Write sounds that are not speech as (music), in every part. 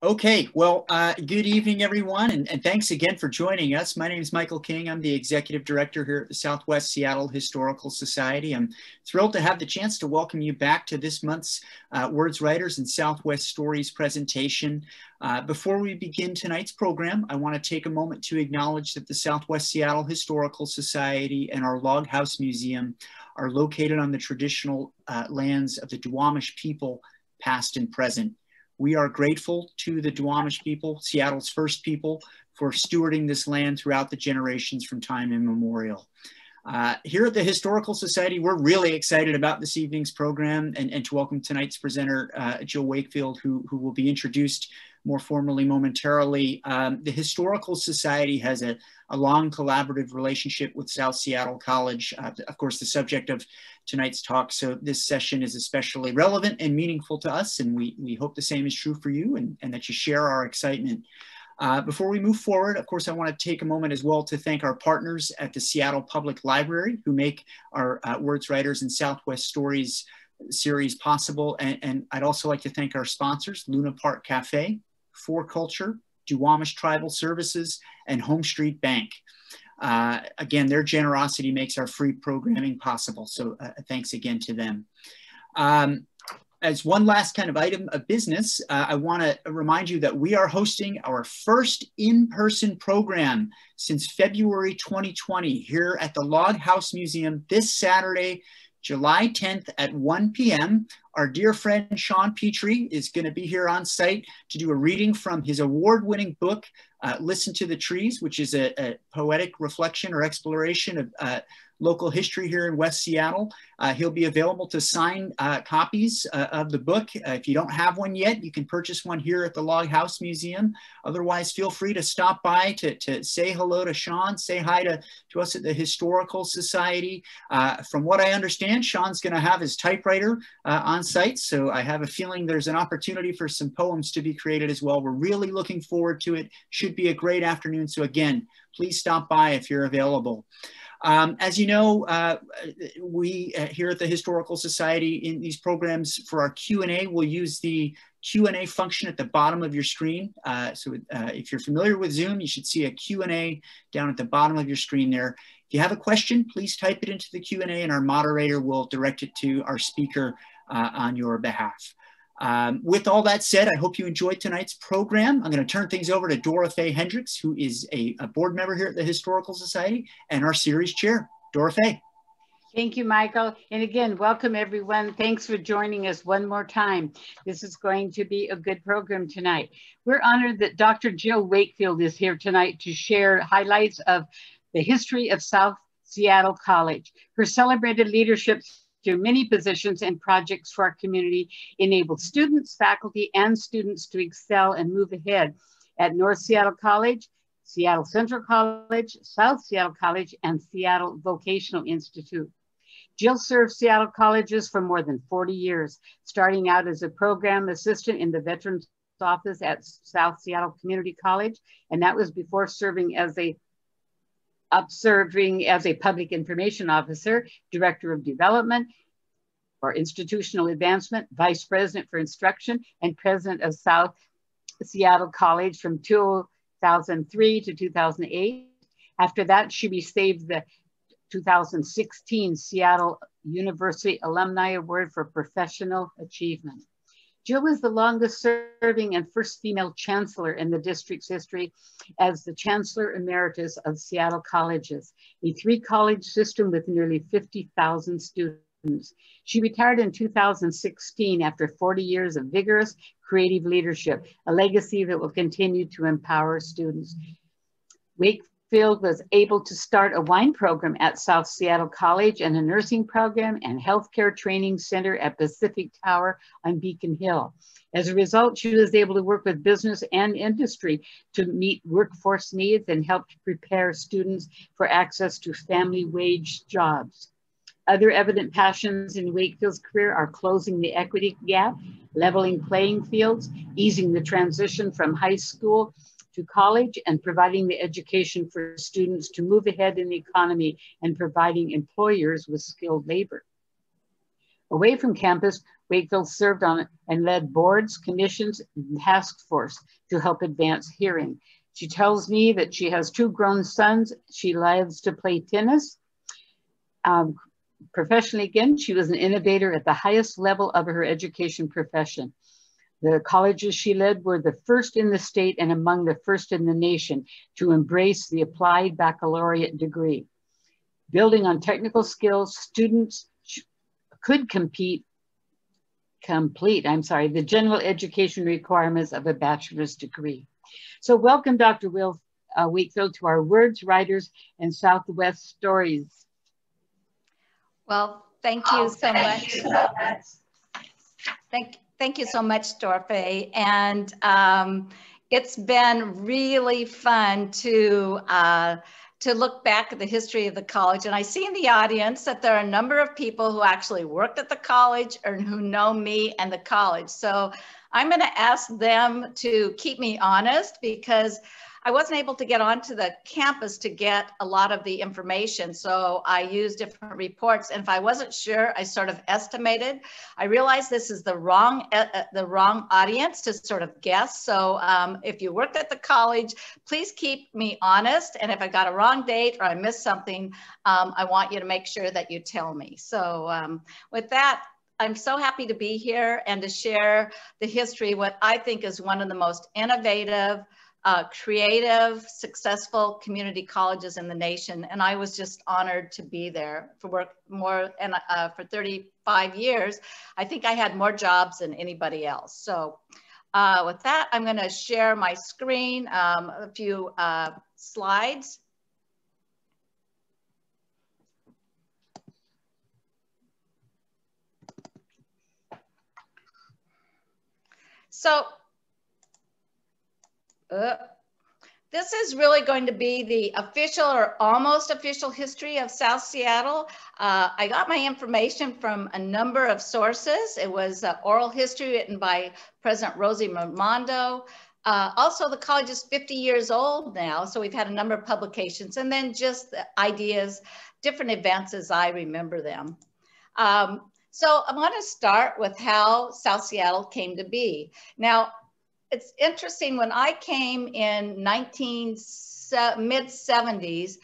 Okay, well, uh, good evening, everyone, and, and, thanks again for joining us. My name is Michael King. I'm the Executive Director here at the Southwest Seattle Historical Society. I'm thrilled to have the chance to welcome you back to this month's uh, Words Writers and Southwest Stories presentation. Uh, before we begin tonight's program, I want to take a moment to acknowledge that the Southwest Seattle Historical Society and our Log House Museum are located on the traditional uh, lands of the Duwamish people, past and present. We are grateful to the Duwamish people, Seattle's first people, for stewarding this land throughout the generations from time immemorial. Uh, here at the Historical Society, we're really excited about this evening's program and, and to welcome tonight's presenter, uh, Jill Wakefield, who, who will be introduced more formally momentarily. Um, the Historical Society has a, a, long collaborative relationship with South Seattle College, uh, of course, the subject of tonight's talk. So this session is especially relevant and meaningful to us, and we, we hope the same is true for you and, and that you share our excitement. Uh, before we move forward, of course, I want to take a moment as well to thank our partners at the Seattle Public Library who make our uh, Words Writers and Southwest Stories series possible. And, and, I'd also like to thank our sponsors, Luna Park Cafe, 4Culture, Duwamish Tribal Services, and HomeStreet Bank. Uh, again, their generosity makes our free programming possible. So uh, thanks again to them. Um, as one last kind of item of business, uh, I want to remind you that we are hosting our first in-person program since February 2020 here at the Log House Museum this Saturday, July 10th at 1 p.m. Our dear friend Sean Petrie is going to be here on site to do a reading from his award-winning book, uh, Listen to the Trees, which is a, a poetic reflection or exploration of uh, local history here in West Seattle. Uh, he'll be available to sign uh, copies uh, of the book. Uh, if you don't have one yet, you can purchase one here at the Log House Museum. Otherwise, feel free to stop by to, to say hello to Sean, say hi to, to us at the Historical Society. Uh, from what I understand, Sean's going to have his typewriter uh, on site, so I have a feeling there's an opportunity for some poems to be created as well. We're really looking forward to it. Should be a great afternoon. So again, please stop by if you're available. Um, as you know, uh, we uh, here at the Historical Society in these programs for our Q&A, we'll use the Q&A function at the bottom of your screen. Uh, so uh, if you're familiar with Zoom, you should see a Q&A down at the bottom of your screen there. If you have a question, please type it into the Q&A and our moderator will direct it to our speaker uh, on your behalf. Um, with all that said, I hope you enjoyed tonight's program. I'm going to turn things over to Dora Faye Hendricks, who is a, a, board member here at the Historical Society and our series chair. Dora Faye. Thank you, Michael. And again, welcome everyone. Thanks for joining us one more time. This is going to be a good program tonight. We're honored that Dr. Jill Wakefield is here tonight to share highlights of the history of South Seattle College. Her celebrated leadership through many positions and projects for our community enable students, faculty, and students to excel and move ahead at North Seattle College, Seattle Central College, South Seattle College, and Seattle Vocational Institute. Jill served Seattle colleges for more than 40 years, starting out as a program assistant in the Veterans Office at South Seattle Community College, and that was before serving as a up serving as a public information officer, director of development or institutional advancement, vice president for instruction, and president of South Seattle College from 2003 to 2008. After that, she received the 2016 Seattle University Alumni Award for Professional Achievement. Jill is the longest serving and first female chancellor in the district's history as the Chancellor Emeritus of Seattle Colleges, a three college system with nearly 50,000 students. She retired in 2016 after 40 years of vigorous creative leadership, a legacy that will continue to empower students. Wake Field was able to start a wine program at South Seattle College and a nursing program and healthcare training center at Pacific Tower on Beacon Hill. As a result, she was able to work with business and industry to meet workforce needs and help prepare students for access to family wage jobs. Other evident passions in Wakefield's career are closing the equity gap, leveling playing fields, easing the transition from high school to college and providing the education for students to move ahead in the economy and providing employers with skilled labor. Away from campus, Wakefield served on and led boards, commissions, and task force to help advance hearing. She tells me that she has two grown sons. She loves to play tennis. Um, professionally, again, she was an innovator at the highest level of her education profession. The colleges she led were the first in the state and among the first in the nation to embrace the applied baccalaureate degree. Building on technical skills, students could compete, complete, I'm sorry, the general education requirements of a bachelor's degree. So welcome Dr. Will uh, Wakefield to our Words, Writers, and Southwest Stories. Well, thank you so much. Thank, thank you so much, Dora Faye. And um, it's been really fun to uh, to look back at the history of the college. And I see in the audience that there are a number of people who actually worked at the college or who know me and the college. So I'm going to ask them to keep me honest because I wasn't able to get onto the campus to get a lot of the information. So I used different reports. And if I wasn't sure, I sort of estimated. I realized this is the wrong, uh, uh, the wrong audience to sort of guess. So um, if you worked at the college, please keep me honest. And if I got a wrong date or I missed something, um, I want you to make sure that you tell me. So um, with that, I'm so happy to be here and to share the history, what I think is one of the most innovative, uh, creative, successful community colleges in the nation. And I was just honored to be there for work more and uh, for 35 years. I think I had more jobs than anybody else. So uh, with that, I'm gonna share my screen, um, a few uh, slides. So uh, this is really going to be the official or almost official history of South Seattle. Uh, I got my information from a number of sources. It was uh, oral history written by President Rosie Rimando. Uh, also, the college is 50 years old now, so we've had a number of publications and then just the ideas, different events as I remember them. Um, so I want to start with how South Seattle came to be. Now, it's interesting when I came in 19 mid 70s,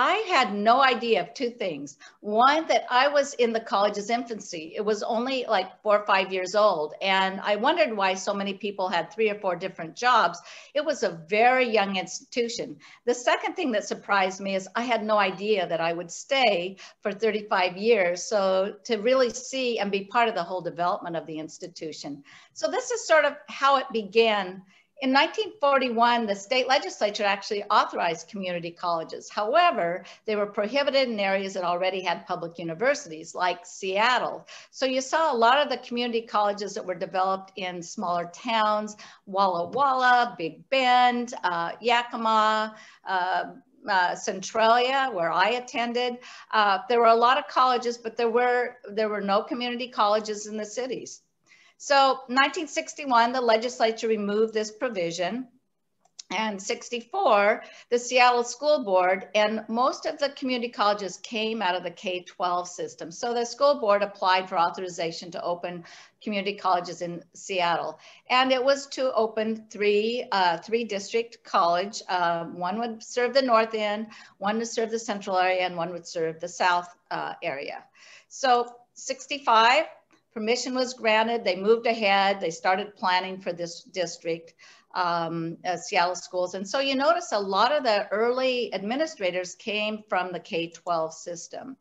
I had no idea of two things. One, that I was in the college's infancy. It was only like four or five years old. And I wondered why so many people had three or four different jobs. It was a very young institution. The second thing that surprised me is I had no idea that I would stay for 35 years. So to really see and be part of the whole development of the institution. So this is sort of how it began in 1941, the state legislature actually authorized community colleges. However, they were prohibited in areas that already had public universities, like Seattle. So you saw a lot of the community colleges that were developed in smaller towns, Walla Walla, Big Bend, uh, Yakima, uh, uh, Centralia, where I attended. Uh, there were a lot of colleges, but there were, there were no community colleges in the cities. So 1961, the legislature removed this provision. And 64, the Seattle School Board and most of the community colleges came out of the K-12 system. So the school board applied for authorization to open community colleges in Seattle. And it was to open three, uh, three district college. Uh, one would serve the north end, one would serve the central area, and one would serve the south uh, area. So 65, permission was granted, they moved ahead, they started planning for this district, um, uh, Seattle schools. And so you notice a lot of the early administrators came from the K-12 system.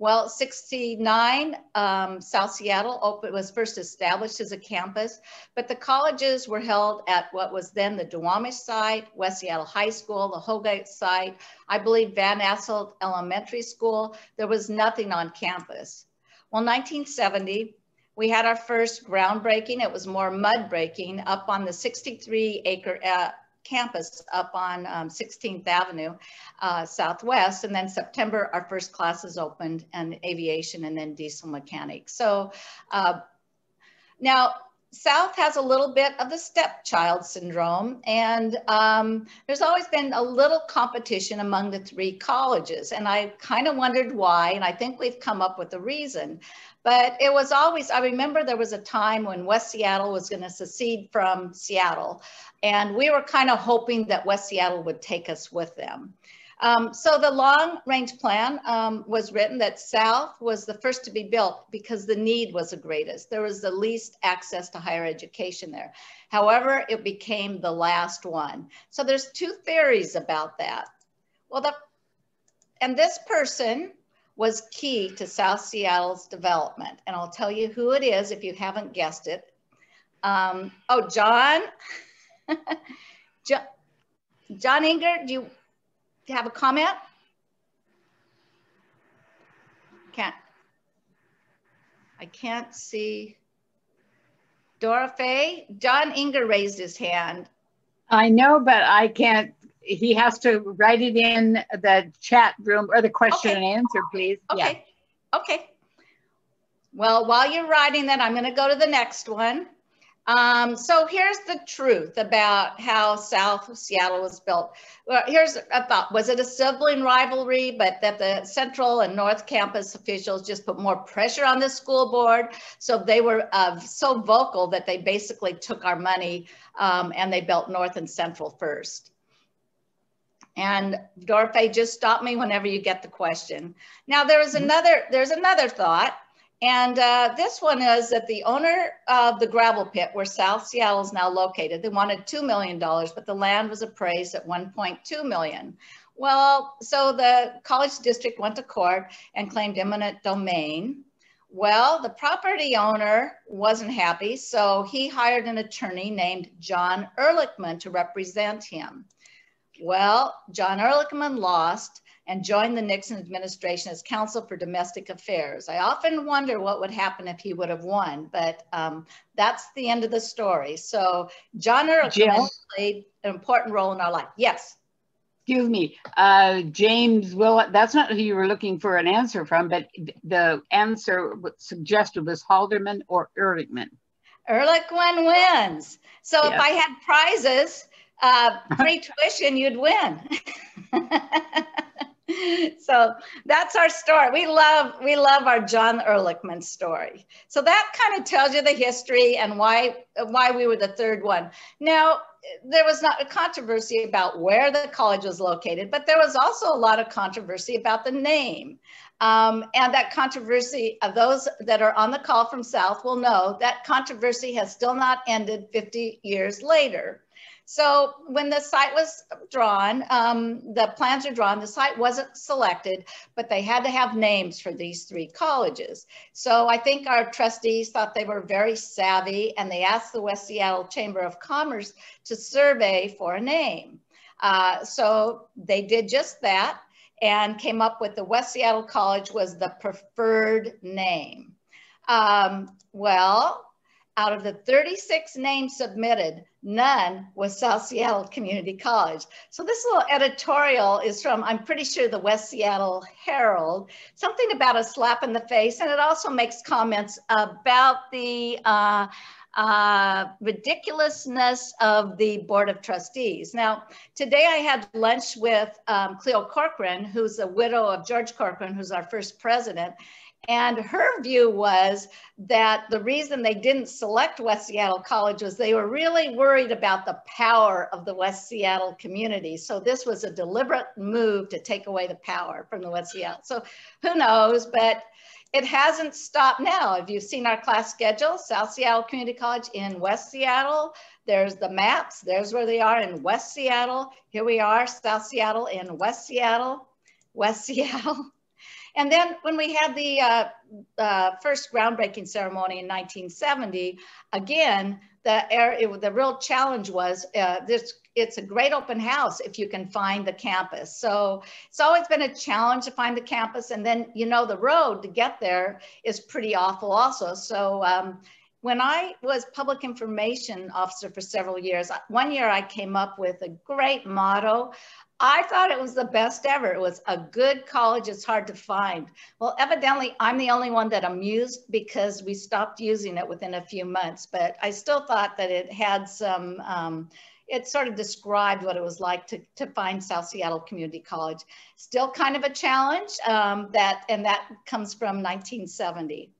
Well, 69, um, South Seattle open, was first established as a campus, but the colleges were held at what was then the Duwamish site, West Seattle High School, the Holgate site, I believe Van Asselt Elementary School. There was nothing on campus. Well, 1970, we had our first groundbreaking. It was more mud breaking up on the 63 acre uh, campus up on um, 16th Avenue uh, Southwest. And then September, our first classes opened and aviation and then diesel mechanics. So uh, now South has a little bit of the stepchild syndrome, and um, there's always been a little competition among the three colleges. And I kind of wondered why, and I think we've come up with a reason. But it was always, I remember there was a time when West Seattle was going to secede from Seattle, and we were kind of hoping that West Seattle would take us with them. Um, so the long range plan um, was written that South was the first to be built because the need was the greatest. There was the least access to higher education there. However, it became the last one. So there's two theories about that. Well, the, and this person was key to South Seattle's development. And I'll tell you who it is if you haven't guessed it. Um, oh, John. (laughs) John, Inger, do you have a comment? Can't. I can't see. Dora Faye, John Inger raised his hand. I know, but I can't. He has to write it in the chat room or the question okay. and answer, please. Okay. Yeah. Okay. Well, while you're writing that, I'm going to go to the next one. Um, so here's the truth about how South Seattle was built. Well, here's a thought. Was it a sibling rivalry, but that the Central and North Campus officials just put more pressure on the school board? So they were uh, so vocal that they basically took our money um, and they built North and Central first. And Dorothy, just stop me whenever you get the question. Now there is another, there's another thought and uh, this one is that the owner of the gravel pit where South Seattle is now located, they wanted $2 million, but the land was appraised at 1.2 million. Well, so the college district went to court and claimed eminent domain. Well, the property owner wasn't happy, so he hired an attorney named John Ehrlichman to represent him. Well, John Ehrlichman lost, and joined the Nixon administration as counsel for domestic affairs. I often wonder what would happen if he would have won, but um, that's the end of the story. So John Ehrlichman played an important role in our life. Yes. Excuse me, uh, James Will, that's not who you were looking for an answer from, but the answer suggested was Haldeman or Ehrlichman. Ehrlichman wins. So yes. if I had prizes, uh, free (laughs) tuition, you'd win. (laughs) (laughs) so that's our story. We love we love our John Ehrlichman story. So that kind of tells you the history and why why we were the third one. Now there was not a controversy about where the college was located, but there was also a lot of controversy about the name. Um, and that controversy, of those that are on the call from South will know that controversy has still not ended 50 years later. So when the site was drawn, um, the plans are drawn, the site wasn't selected, but they had to have names for these three colleges. So I think our trustees thought they were very savvy and they asked the West Seattle Chamber of Commerce to survey for a name. Uh, so they did just that and came up with the West Seattle College was the preferred name. Um, well, out of the 36 names submitted, none was South Seattle Community College. So this little editorial is from, I'm pretty sure, the West Seattle Herald, something about a slap in the face, and it also makes comments about the uh, uh, ridiculousness of the Board of Trustees. Now, today I had lunch with um, Cleo Corcoran, who's a widow of George Corcoran, who's our first president, and her view was that the reason they didn't select West Seattle College was they were really worried about the power of the West Seattle community. So this was a deliberate move to take away the power from the West Seattle. So who knows, but it hasn't stopped now. If you've seen our class schedule, South Seattle Community College in West Seattle, there's the maps, there's where they are in West Seattle. Here we are, South Seattle in West Seattle, West (laughs) Seattle. And then when we had the uh, uh, first groundbreaking ceremony in 1970, again, the, air, it, the real challenge was uh, this, it's a great open house if you can find the campus. So it's always been a challenge to find the campus. And then, you know, the road to get there is pretty awful also. So um, when I was public information officer for several years, one year I came up with a great motto I thought it was the best ever. It was a good college. It's hard to find. Well, evidently, I'm the only one that amused because we stopped using it within a few months. But I still thought that it had some, um, it sort of described what it was like to, to find South Seattle Community College. Still kind of a challenge um, that, and that comes from 1970.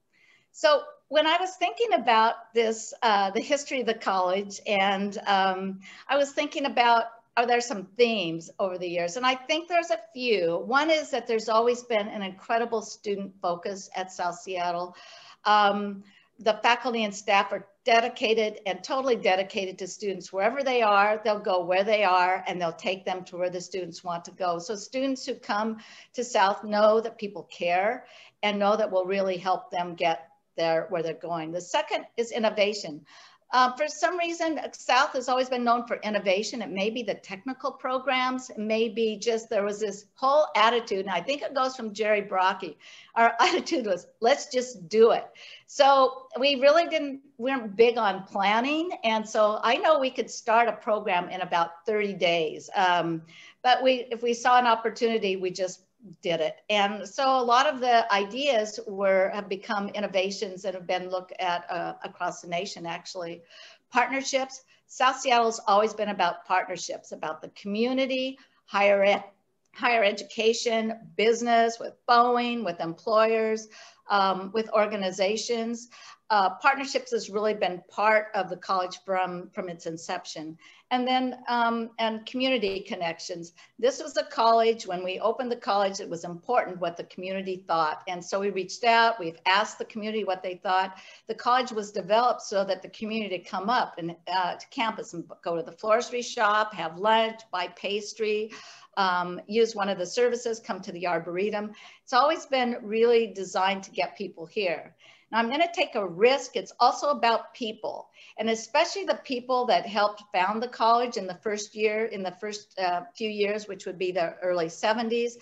So when I was thinking about this, uh, the history of the college, and um, I was thinking about are there some themes over the years? And I think there's a few. One is that there's always been an incredible student focus at South Seattle. Um, the faculty and staff are dedicated and totally dedicated to students wherever they are they'll go where they are and they'll take them to where the students want to go so students who come to south know that people care and know that we'll really help them get there where they're going the second is innovation uh, for some reason, South has always been known for innovation. It may be the technical programs, it may be just there was this whole attitude, and I think it goes from Jerry Brockey. Our (laughs) attitude was, let's just do it. So we really didn't, we weren't big on planning. And so I know we could start a program in about 30 days. Um, but we, if we saw an opportunity, we just did it. And so a lot of the ideas were have become innovations that have been looked at uh, across the nation actually. Partnerships, South Seattle's always been about partnerships, about the community, higher ed, higher education, business, with Boeing, with employers, um, with organizations. Uh, partnerships has really been part of the college from, from its inception. And then, um, and community connections. This was a college, when we opened the college, it was important what the community thought. And so we reached out, we've asked the community what they thought. The college was developed so that the community come up and uh, to campus and go to the floristry shop, have lunch, buy pastry, um, use one of the services, come to the Arboretum. It's always been really designed to get people here. Now I'm gonna take a risk. It's also about people and especially the people that helped found the college in the first year, in the first uh, few years, which would be the early 70s.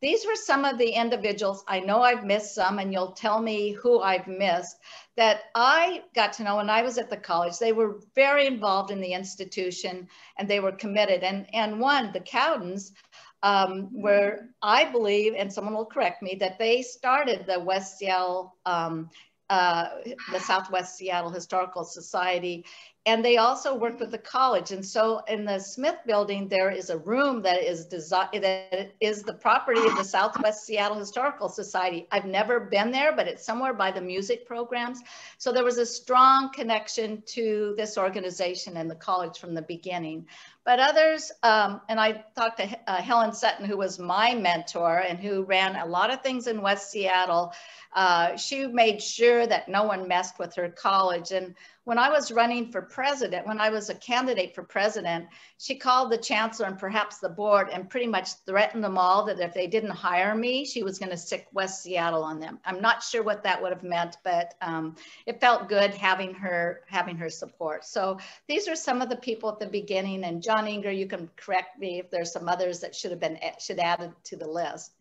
These were some of the individuals, I know I've missed some and you'll tell me who I've missed, that I got to know when I was at the college. They were very involved in the institution and they were committed. And, and one, the Cowdens, um, where I believe, and someone will correct me, that they started the West Seattle um, uh, the Southwest Seattle Historical Society. And they also worked with the college. And so in the Smith building, there is a room that is designed, that is the property of the Southwest Seattle Historical Society. I've never been there, but it's somewhere by the music programs. So there was a strong connection to this organization and the college from the beginning. But others, um, and I talked to uh, Helen Sutton, who was my mentor and who ran a lot of things in West Seattle. Uh, she made sure that no one messed with her college. And when I was running for president, when I was a candidate for president, she called the chancellor and perhaps the board and pretty much threatened them all that if they didn't hire me, she was going to sick West Seattle on them. I'm not sure what that would have meant, but um, it felt good having her having her support. So these are some of the people at the beginning. And John Inger, you can correct me if there's some others that should have been should added to the list.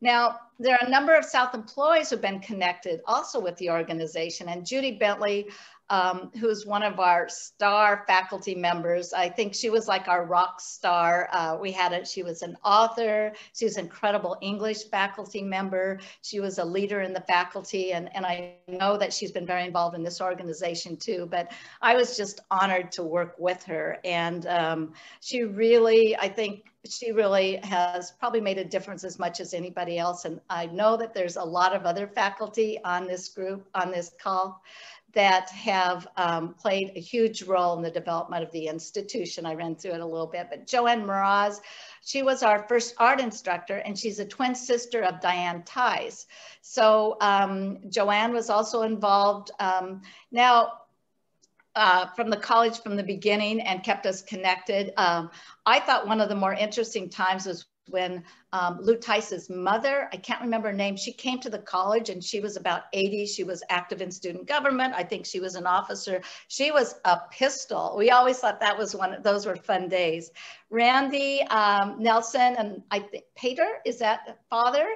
Now, there are a number of South employees who've been connected also with the organization. And Judy Bentley um, who's one of our star faculty members. I think she was like our rock star. Uh, we had it. She was an author. She was an incredible English faculty member. She was a leader in the faculty. And, and I know that she's been very involved in this organization too, but I was just honored to work with her. And um, she really, I think, she really has probably made a difference as much as anybody else. And I know that there's a lot of other faculty on this group, on this call that have um, played a huge role in the development of the institution. I ran through it a little bit, but Joanne Mraz, she was our first art instructor and she's a twin sister of Diane Tice. So um, Joanne was also involved. Um, now, uh, from the college from the beginning and kept us connected. Um, I thought one of the more interesting times was when um, Lou Tice's mother. I can't remember her name. She came to the college and she was about 80. She was active in student government. I think she was an officer. She was a pistol. We always thought that was one of those were fun days. Randy um, Nelson and I think Peter is that father.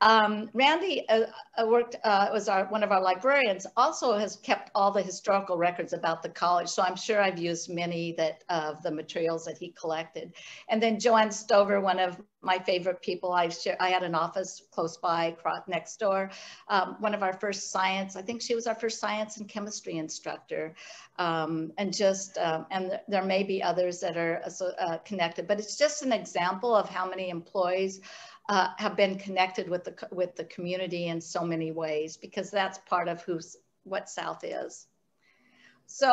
Um, Randy uh, uh, worked uh, was our one of our librarians. Also has kept all the historical records about the college. So I'm sure I've used many that of the materials that he collected. And then Joanne Stover, one of my favorite people. I I had an office close by, next door. Um, one of our first science, I think she was our first science and chemistry instructor. Um, and just, um, and th there may be others that are uh, connected, but it's just an example of how many employees uh, have been connected with the, with the community in so many ways, because that's part of who's, what South is. So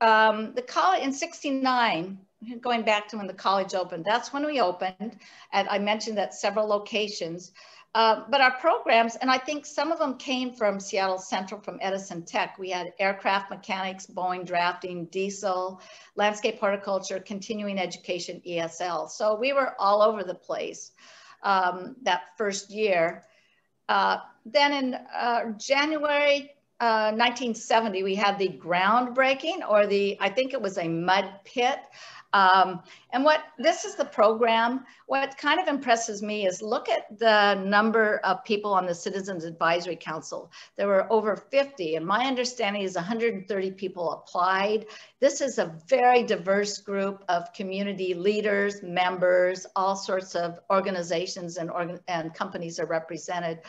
um, the college in 69, going back to when the college opened, that's when we opened. And I mentioned that several locations. Uh, but our programs, and I think some of them came from Seattle Central, from Edison Tech. We had aircraft mechanics, Boeing drafting, diesel, landscape horticulture, continuing education, ESL. So we were all over the place um, that first year. Uh, then in uh, January 1970, uh, we had the groundbreaking or the, I think it was a mud pit um, and what this is the program. What kind of impresses me is look at the number of people on the Citizens Advisory Council. There were over 50, and my understanding is 130 people applied. This is a very diverse group of community leaders, members, all sorts of organizations and, organ and companies are represented.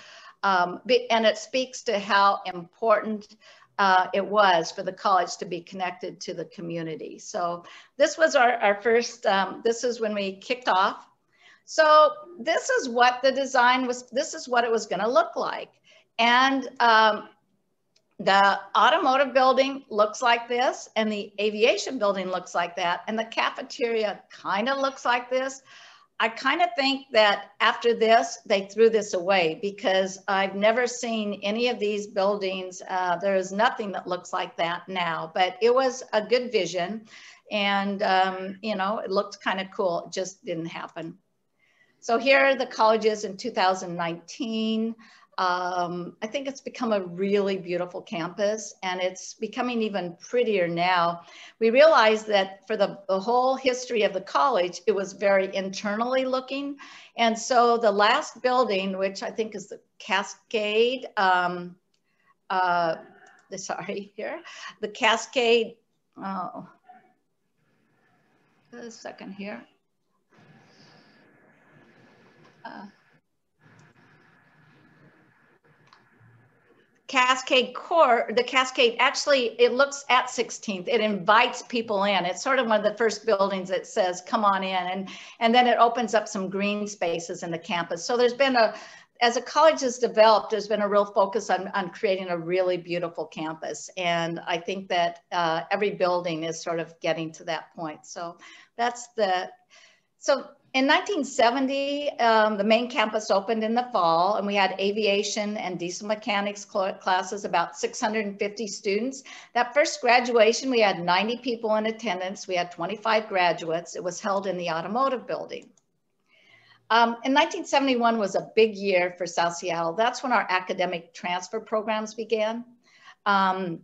Um, and it speaks to how important uh, it was for the college to be connected to the community. So this was our, our first, um, this is when we kicked off. So this is what the design was, this is what it was gonna look like. And um, the automotive building looks like this and the aviation building looks like that. And the cafeteria kind of looks like this. I kind of think that after this, they threw this away because I've never seen any of these buildings. Uh, there is nothing that looks like that now, but it was a good vision. And, um, you know, it looked kind of cool. It just didn't happen. So here are the colleges in 2019. Um, I think it's become a really beautiful campus and it's becoming even prettier now. We realized that for the, the, whole history of the college, it was very internally looking. And so the last building, which I think is the Cascade, um, uh, sorry here, the Cascade, oh, a second here. Uh, Cascade Court, the Cascade actually, it looks at 16th. It invites people in. It's sort of one of the first buildings that says, come on in. And, and then it opens up some green spaces in the campus. So there's been a, as a college has developed, there's been a real focus on, on creating a really beautiful campus. And I think that uh, every building is sort of getting to that point. So that's the, so in 1970, um, the main campus opened in the fall and we had aviation and diesel mechanics classes, about 650 students. That first graduation, we had 90 people in attendance. We had 25 graduates. It was held in the automotive building. Um, and 1971 was a big year for South Seattle. That's when our academic transfer programs began. Um,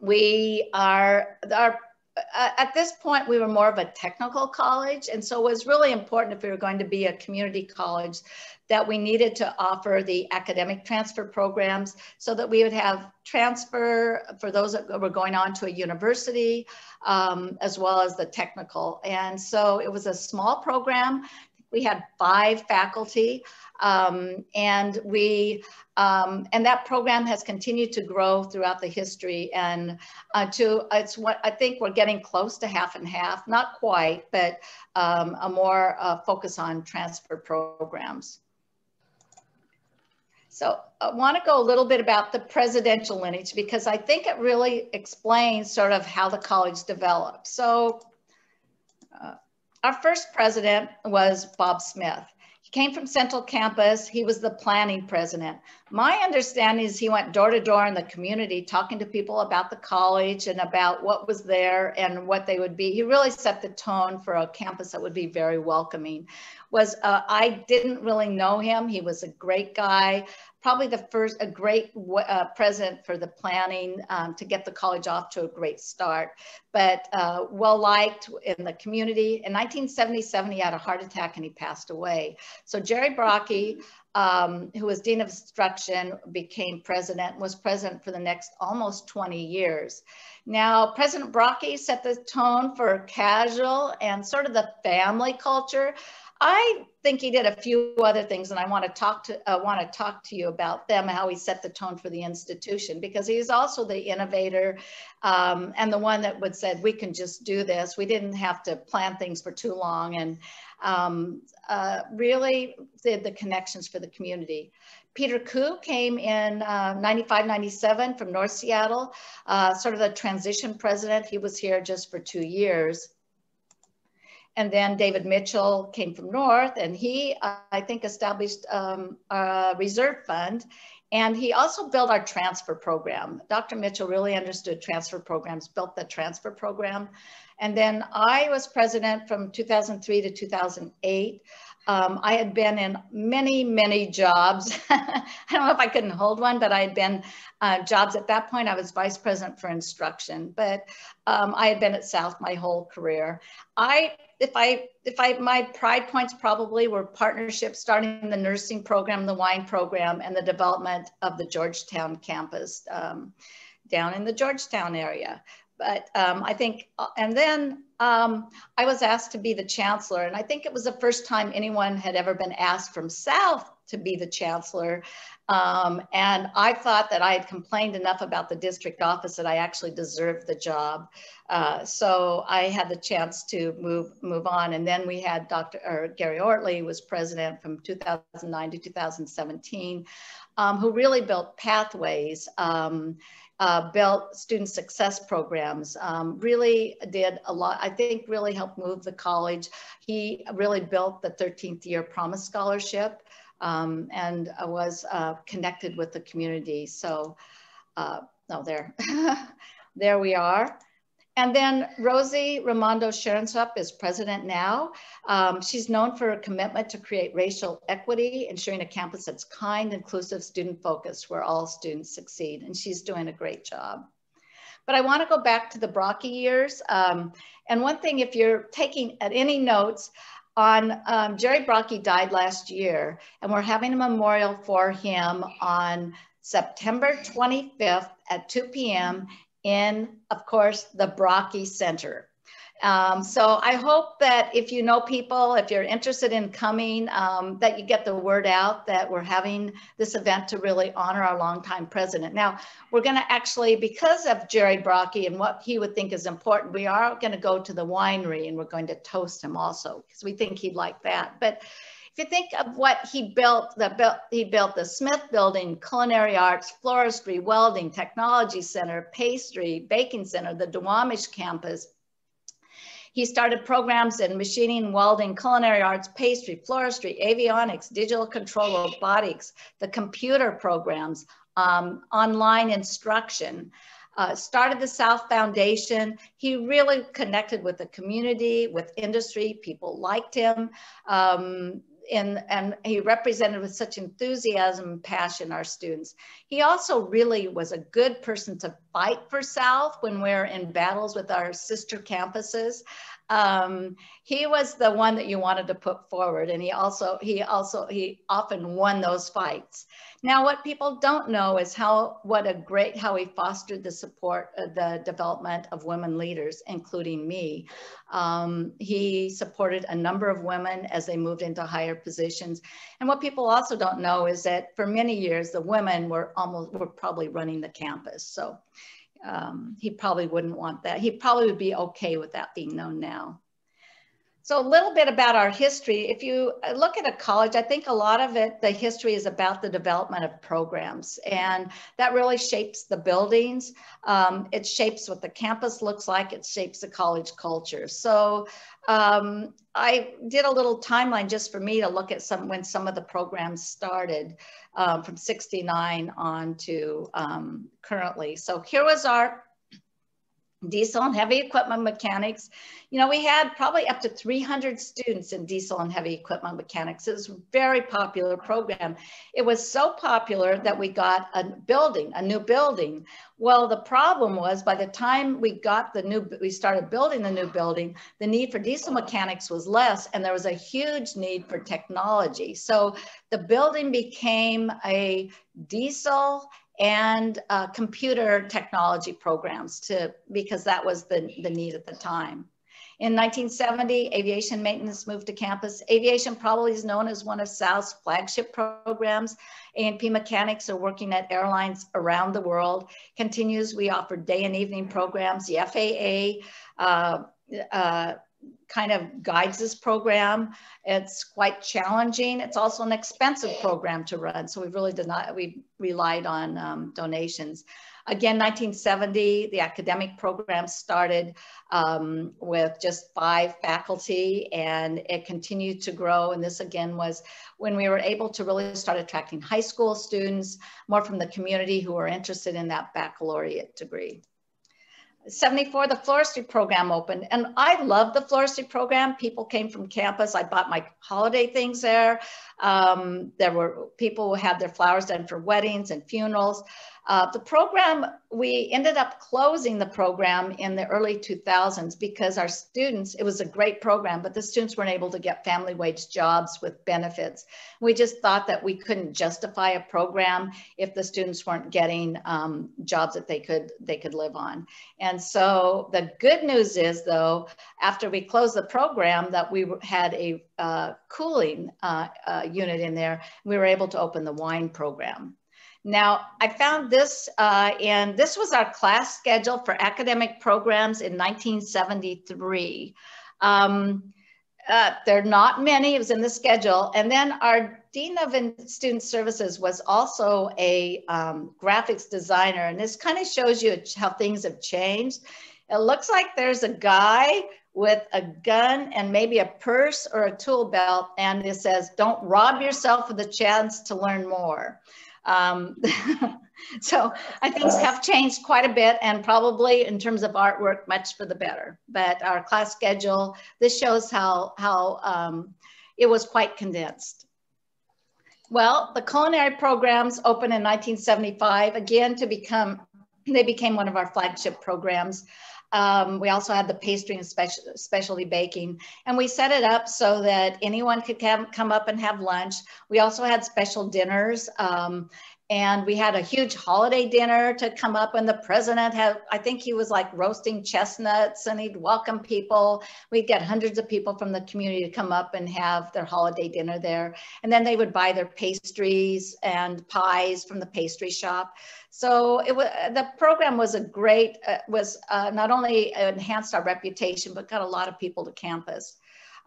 we are, our at this point, we were more of a technical college. And so it was really important if we were going to be a community college that we needed to offer the academic transfer programs so that we would have transfer for those that were going on to a university, um, as well as the technical. And so it was a small program. We had five faculty. Um, and we um, and that program has continued to grow throughout the history and uh, to it's what I think we're getting close to half and half, not quite, but um, a more uh, focus on transfer programs. So I want to go a little bit about the presidential lineage because I think it really explains sort of how the college developed. So uh, our first president was Bob Smith He came from Central Campus. He was the planning president. My understanding is he went door to door in the community talking to people about the college and about what was there and what they would be. He really set the tone for a campus that would be very welcoming. Was uh, I didn't really know him. He was a great guy, probably the first, a great uh, president for the planning um, to get the college off to a great start, but uh, well liked in the community. In 1977, he had a heart attack and he passed away. So Jerry Brockey, um, who was Dean of Instruction, became president, was president for the next almost 20 years. Now, President Brockey set the tone for casual and sort of the family culture. I think he did a few other things, and I want to talk to uh, want to talk to you about them, how he set the tone for the institution, because he's also the innovator um, and the one that would said we can just do this. We didn't have to plan things for too long, and um, uh, really did the connections for the community. Peter Koo came in uh, 95, 97 from North Seattle, uh, sort of the transition president. He was here just for two years. And then David Mitchell came from North and he, I think, established um, a reserve fund. And he also built our transfer program. Dr. Mitchell really understood transfer programs, built the transfer program. And then I was president from 2003 to 2008. Um, I had been in many, many jobs. (laughs) I don't know if I couldn't hold one, but I had been uh, jobs at that point. I was vice president for instruction, but um, I had been at South my whole career. I, if I, if I, my pride points probably were partnerships, starting the nursing program, the wine program, and the development of the Georgetown campus um, down in the Georgetown area but um, I think, uh, and then um, I was asked to be the chancellor, and I think it was the first time anyone had ever been asked from South to be the chancellor. Um, and I thought that I had complained enough about the district office that I actually deserved the job. Uh, so I had the chance to move move on. And then we had Dr. or Gary Oertli was president from 2009 to 2017, um, who really built pathways. Um, uh, built student success programs, um, really did a lot, I think really helped move the college. He really built the 13th year Promise Scholarship um, and was uh, connected with the community. So, uh, oh, there, (laughs) there we are. And then Rosie Rimando-Chareunsap is president now. Um, she's known for her commitment to create racial equity, ensuring a campus that's kind, inclusive, student focused, where all students succeed. And she's doing a great job. But I want to go back to the Brockey years. Um, and one thing, if you're taking any notes, on um, Jerry Brockey died last year, and we're having a memorial for him on September 25th at 2 p.m in, of course, the Brockey Center. Um, so I hope that if you know people, if you're interested in coming, um, that you get the word out that we're having this event to really honor our longtime president. Now, we're going to actually, because of Jerry Brockey and what he would think is important, we are going to go to the winery and we're going to toast him also because we think he'd like that. But if you think of what he built, the built, he built the Smith Building, Culinary Arts, Floristry, Welding, Technology Center, Pastry, Baking Center, the Duwamish campus. He started programs in machining, welding, culinary arts, pastry, floristry, avionics, digital control, robotics, the computer programs, um, online instruction. Uh, started the South Foundation. He really connected with the community, with industry. People liked him. Um, in, and he represented with such enthusiasm and passion our students. He also really was a good person to fight for South when we're in battles with our sister campuses. Um, he was the one that you wanted to put forward and he also, he also, he often won those fights. Now, what people don't know is how, what a great, how he fostered the support of the development of women leaders, including me. Um, he supported a number of women as they moved into higher positions. And what people also don't know is that for many years, the women were almost, were probably running the campus. So um, he probably wouldn't want that. He probably would be okay with that being known now. So a little bit about our history. If you uh, look at a college, I think a lot of it, the history is about the development of programs. And that really shapes the buildings. Um, it shapes what the campus looks like. It shapes the college culture. So um, I did a little timeline just for me to look at some when some of the programs started um, from 69 on to um, currently. So here was our diesel and heavy equipment mechanics. You know, we had probably up to 300 students in diesel and heavy equipment mechanics. It was a very popular program. It was so popular that we got a building, a new building. Well, the problem was by the time we got the new, we started building the new building, the need for diesel mechanics was less and there was a huge need for technology. So the building became a diesel and uh, computer technology programs to because that was the, the need at the time. In 1970, aviation maintenance moved to campus. Aviation probably is known as one of South's flagship programs. A&P mechanics are working at airlines around the world. Continues, we offer day and evening programs. The FAA uh, uh, kind of guides this program. It's quite challenging. It's also an expensive program to run. So we really did not, we relied on um, donations. Again, 1970, the academic program started um, with just five faculty and it continued to grow. And this again was when we were able to really start attracting high school students, more from the community who were interested in that baccalaureate degree. 74, the floristry program opened. And I love the floristry program. People came from campus. I bought my holiday things there. Um, there were people who had their flowers done for weddings and funerals. Uh, the program, we ended up closing the program in the early 2000s because our students, it was a great program, but the students weren't able to get family wage jobs with benefits. We just thought that we couldn't justify a program if the students weren't getting um, jobs that they could, they could live on. And so the good news is though, after we closed the program that we had a uh, cooling uh, uh, unit in there, we were able to open the wine program. Now, I found this, uh, and this was our class schedule for academic programs in 1973. Um, uh, there are not many, it was in the schedule. And then our Dean of Student Services was also a um, graphics designer. And this kind of shows you how things have changed. It looks like there's a guy with a gun and maybe a purse or a tool belt. And it says, don't rob yourself of the chance to learn more. Um, (laughs) so I think have changed quite a bit and probably in terms of artwork, much for the better. But our class schedule, this shows how, how um, it was quite condensed. Well, the culinary programs opened in 1975, again to become, they became one of our flagship programs. Um, we also had the pastry and special, specialty baking. And we set it up so that anyone could come, come up and have lunch. We also had special dinners. Um, and we had a huge holiday dinner to come up and the president had i think he was like roasting chestnuts and he'd welcome people. We'd get hundreds of people from the community to come up and have their holiday dinner there. And then they would buy their pastries and pies from the pastry shop. So it was the program was a great uh, was uh, not only enhanced our reputation but got a lot of people to campus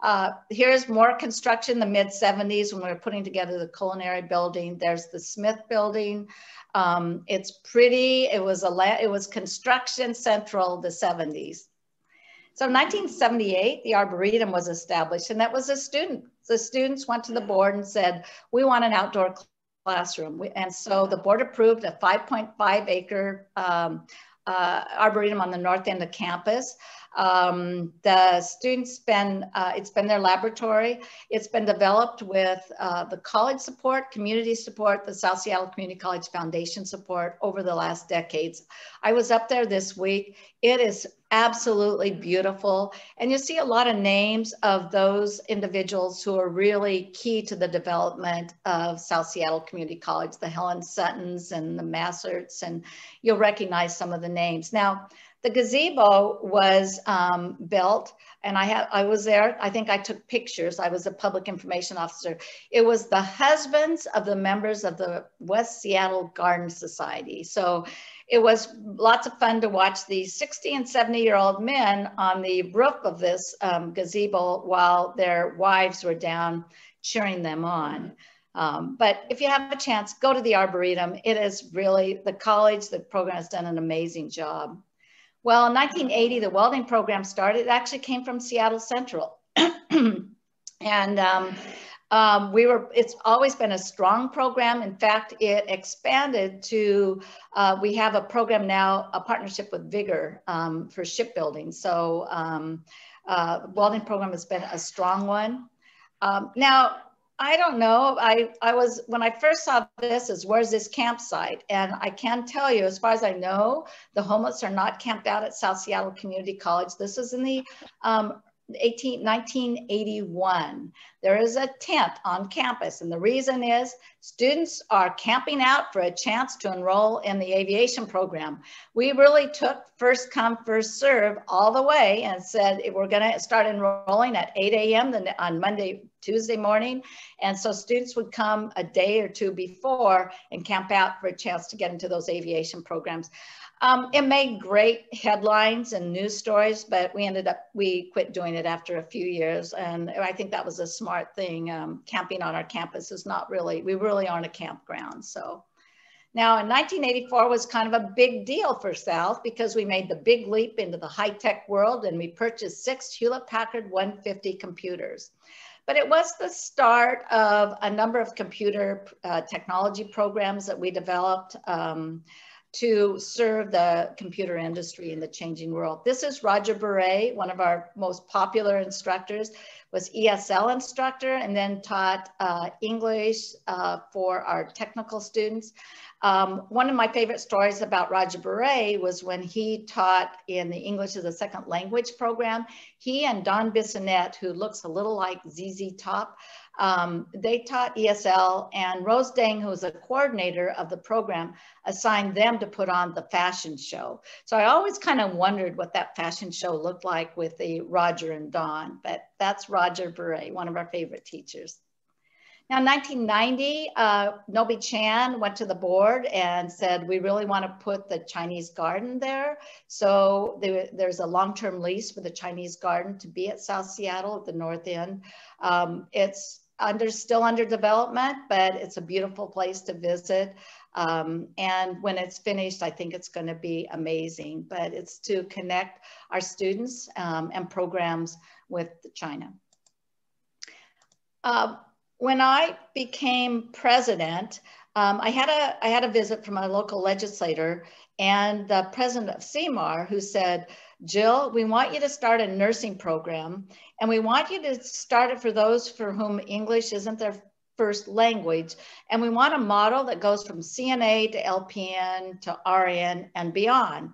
uh, here's more construction, the mid 70s when we were putting together the culinary building. There's the Smith building. Um, it's pretty. It was a it was construction central the 70s. So 1978, the Arboretum was established, and that was a student. The students went to the board and said, "We want an outdoor classroom," and so the board approved a 5.5 acre um, uh, arboretum on the north end of campus. Um, the students been, uh, it's been their laboratory. It's been developed with uh, the college support, community support, the South Seattle Community College Foundation support over the last decades. I was up there this week. It is absolutely beautiful. And you see a lot of names of those individuals who are really key to the development of South Seattle Community College, the Helen Suttons and the Masserts, and you'll recognize some of the names. Now, The gazebo was um, built and I had I was there. I think I took pictures. I was a public information officer. It was the husbands of the members of the West Seattle Garden Society. So it was lots of fun to watch these 60 and 70 year old men on the roof of this um, gazebo while their wives were down cheering them on. Um, but if you have a chance, go to the Arboretum. It is really, the college, the program has done an amazing job. Well, in 1980, the welding program started. It actually came from Seattle Central. (clears throat) and um, um, we were, it's always been a strong program. In fact, it expanded to, uh, we have a program now, a partnership with Vigor um, for shipbuilding. So um, uh, welding program has been a strong one. Um, now, I don't know. I, I was, when I first saw this is where's this campsite? And I can tell you, as far as I know, the homeless are not camped out at South Seattle Community College. This is in the um, 18, 1981. There is a tent on campus, and the reason is students are camping out for a chance to enroll in the aviation program. We really took first come, first serve all the way and said we're going to start enrolling at 8 a.m. on Monday, Tuesday morning. And so students would come a day or two before and camp out for a chance to get into those aviation programs. Um, it made great headlines and news stories, but we ended up, we quit doing it after a few years. And I think that was a smart thing. Um, camping on our campus is not really, we really aren't a campground. So now in 1984 was kind of a big deal for South because we made the big leap into the high tech world and we purchased six Hewlett Packard 150 computers. But it was the start of a number of computer uh, technology programs that we developed. Um, to serve the computer industry in the changing world. This is Roger Bure, one of our most popular instructors, was ESL instructor and then taught uh, English uh, for our technical students. Um, one of my favorite stories about Roger Bure was when he taught in the English as a second language program. He and Don Bissonette, who looks a little like ZZ Top, um, they taught ESL and Rose Dang, who was a coordinator of the program, assigned them to put on the fashion show. So I always kind of wondered what that fashion show looked like with the Roger and Don, but that's Roger Bure, one of our favorite teachers. Now, in 1990, uh, Nobi Chan went to the board and said, we really want to put the Chinese garden there. So there, there's a long-term lease for the Chinese garden to be at South Seattle at the north end. Um, it's under still under development, but it's a beautiful place to visit. Um, and when it's finished, I think it's going to be amazing. But it's to connect our students um, and programs with China. Uh, when I became president, um, I had a I had a visit from a local legislator and the president of CMAR who said, Jill, we want you to start a nursing program and we want you to start it for those for whom English isn't their first language. And we want a model that goes from CNA to LPN to RN and beyond.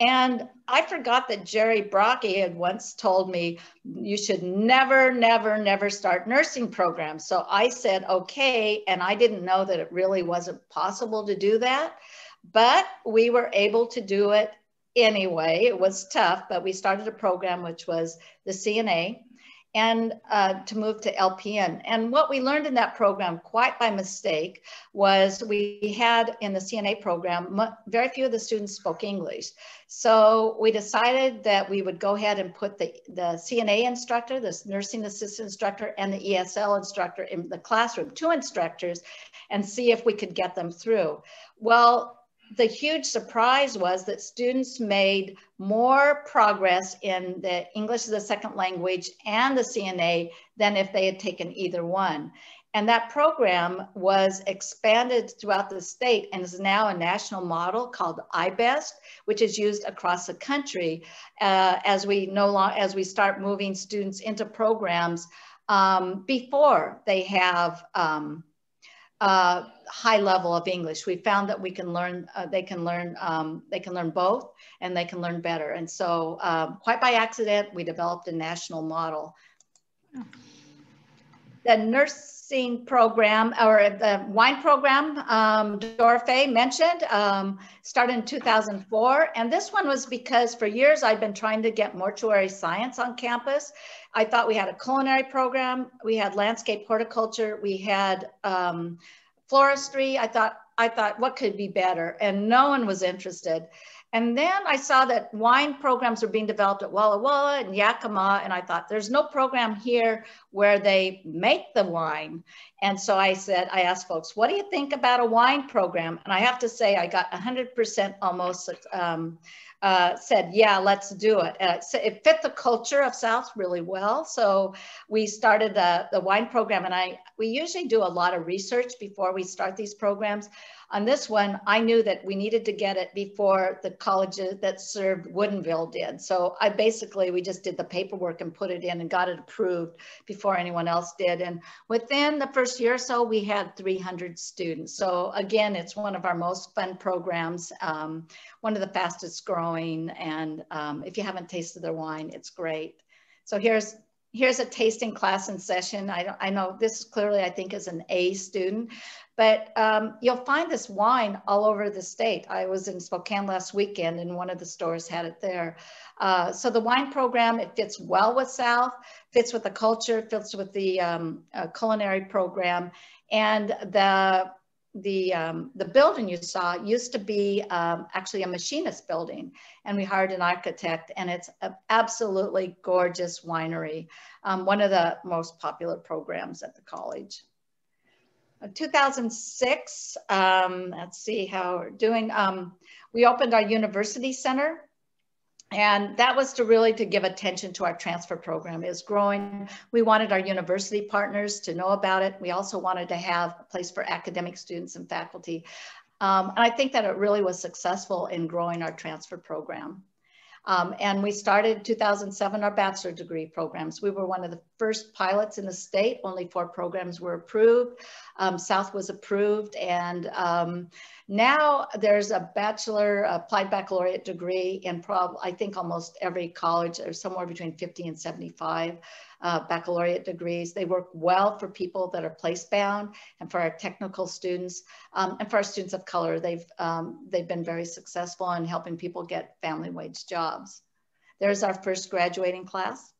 And I forgot that Jerry Brockey had once told me you should never, never, never start nursing programs. So I said, okay. And I didn't know that it really wasn't possible to do that. But we were able to do it anyway. It was tough, but we started a program which was the CNA and uh, to move to LPN. And what we learned in that program, quite by mistake, was we had in the CNA program, very few of the students spoke English. So we decided that we would go ahead and put the, the CNA instructor, the nursing assistant instructor, and the ESL instructor in the classroom, two instructors, and see if we could get them through. Well, the huge surprise was that students made more progress in the English as a second language and the CNA than if they had taken either one. And that program was expanded throughout the state and is now a national model called I-BEST, which is used across the country uh, as we no long, as we start moving students into programs um, before they have um, uh, high level of English. We found that we can learn, uh, they can learn, um, they can learn both and they can learn better. And so um, quite by accident, we developed a national model. The nurse tasting program or the wine program um, Dorothy mentioned um, started in 2004. And this one was because for years I'd been trying to get mortuary science on campus. I thought we had a culinary program, we had landscape horticulture, we had um, floristry. I thought, I thought what could be better? And no one was interested. And then I saw that wine programs were being developed at Walla Walla and Yakima. And I thought, there's no program here where they make the wine. And so I said, I asked folks, what do you think about a wine program? And I have to say, I got 100% almost um, uh, said, yeah, let's do it. Uh, it fit the culture of South really well. So we started the, the wine program and I, we usually do a lot of research before we start these programs. On this one, I knew that we needed to get it before the colleges that served Woodinville did. So I basically, we just did the paperwork and put it in and got it approved before anyone else did. And within the first year or so, we had 300 students. So again, it's one of our most fun programs, um, one of the fastest growing. And um, if you haven't tasted their wine, it's great. So here's here's a tasting class in session. I, I know this clearly, I think, is an A student, but um, you'll find this wine all over the state. I was in Spokane last weekend and one of the stores had it there. Uh, so the wine program, it fits well with South, fits with the culture, fits with the um, uh, culinary program. And the the um, the building you saw used to be um, actually a machinist building, and we hired an architect, and it's an absolutely gorgeous winery, um, one of the most popular programs at the college. Uh, 2006, um, let's see how we're doing. Um, we opened our university center and that was to really to give attention to our transfer program. Is growing. We wanted our university partners to know about it. We also wanted to have a place for academic students and faculty. Um, and i think that it really was successful in growing our transfer program um, and we started 2007 our bachelor degree programs. We were one of the first pilots in the state. Only four programs were approved. Um, South was approved. And um, now there's a bachelor, applied baccalaureate degree in prob I think almost every college. or somewhere between 50 and 75 uh, baccalaureate degrees. They work well for people that are place bound and for our technical students um, and for our students of color. They've, um, they've been very successful in helping people get family wage jobs. There's our first graduating class.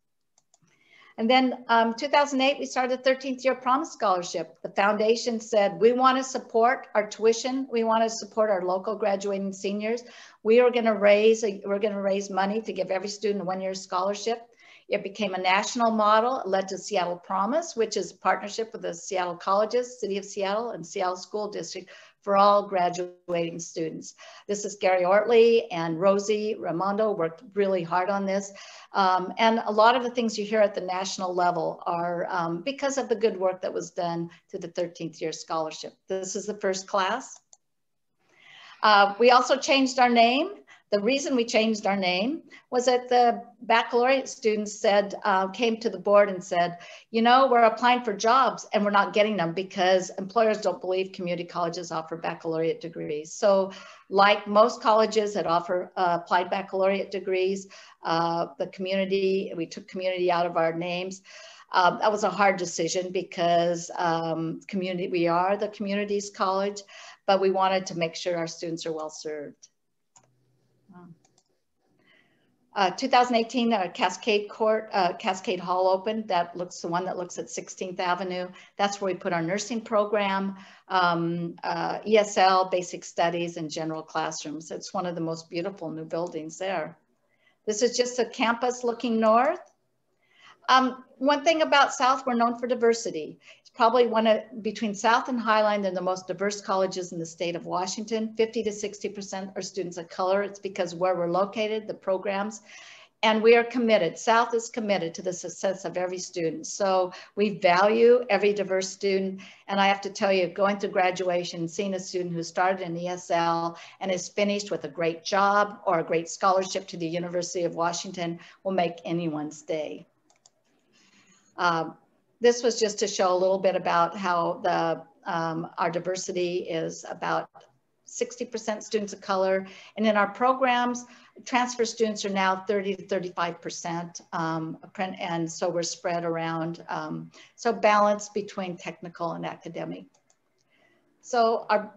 And then um, 2008, we started the 13th year Promise Scholarship. The foundation said, we want to support our tuition. We want to support our local graduating seniors. We are going to raise, a, we're going to raise money to give every student a one year scholarship. It became a national model, led to Seattle Promise, which is a partnership with the Seattle colleges, City of Seattle, and Seattle School District for all graduating students. This is Gary Oertli and Rosie Rimando worked really hard on this. Um, and a lot of the things you hear at the national level are um, because of the good work that was done to the 13th year scholarship. This is the first class. Uh, we also changed our name the reason we changed our name was that the baccalaureate students said, uh, came to the board and said, you know, we're applying for jobs and we're not getting them because employers don't believe community colleges offer baccalaureate degrees. So like most colleges that offer uh, applied baccalaureate degrees, uh, the community, we took community out of our names. Um, that was a hard decision because um, community, we are the communities college, but we wanted to make sure our students are well served. Uh, 2018, uh, Cascade Court, uh, Cascade Hall opened. That looks the one that looks at 16th Avenue. That's where we put our nursing program, um, uh, ESL, basic studies, and general classrooms. It's one of the most beautiful new buildings there. This is just a campus looking north. Um, one thing about South, we're known for diversity. It's probably one of, between South and Highline, they're the most diverse colleges in the state of Washington. 50 to 60% are students of color. It's because where we're located, the programs, and we are committed, South is committed to the success of every student. So we value every diverse student. And I have to tell you, going through graduation, seeing a student who started in ESL and is finished with a great job or a great scholarship to the University of Washington will make anyone's day. Um, this was just to show a little bit about how the um, our diversity is about 60% students of color. And in our programs, transfer students are now 30 to 35%. Um, and so we're spread around. Um, so balance between technical and academic. So our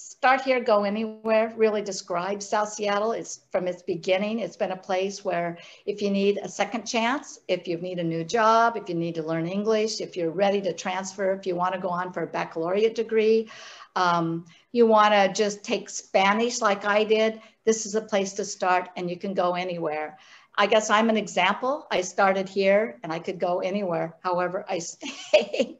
start here, go anywhere really describes South Seattle. It's from its beginning, it's been a place where if you need a second chance, if you need a new job, if you need to learn English, if you're ready to transfer, if you want to go on for a baccalaureate degree, um, you want to just take Spanish like I did, this is a place to start and you can go anywhere. I guess I'm an example. I started here and I could go anywhere, however I (laughs) stayed.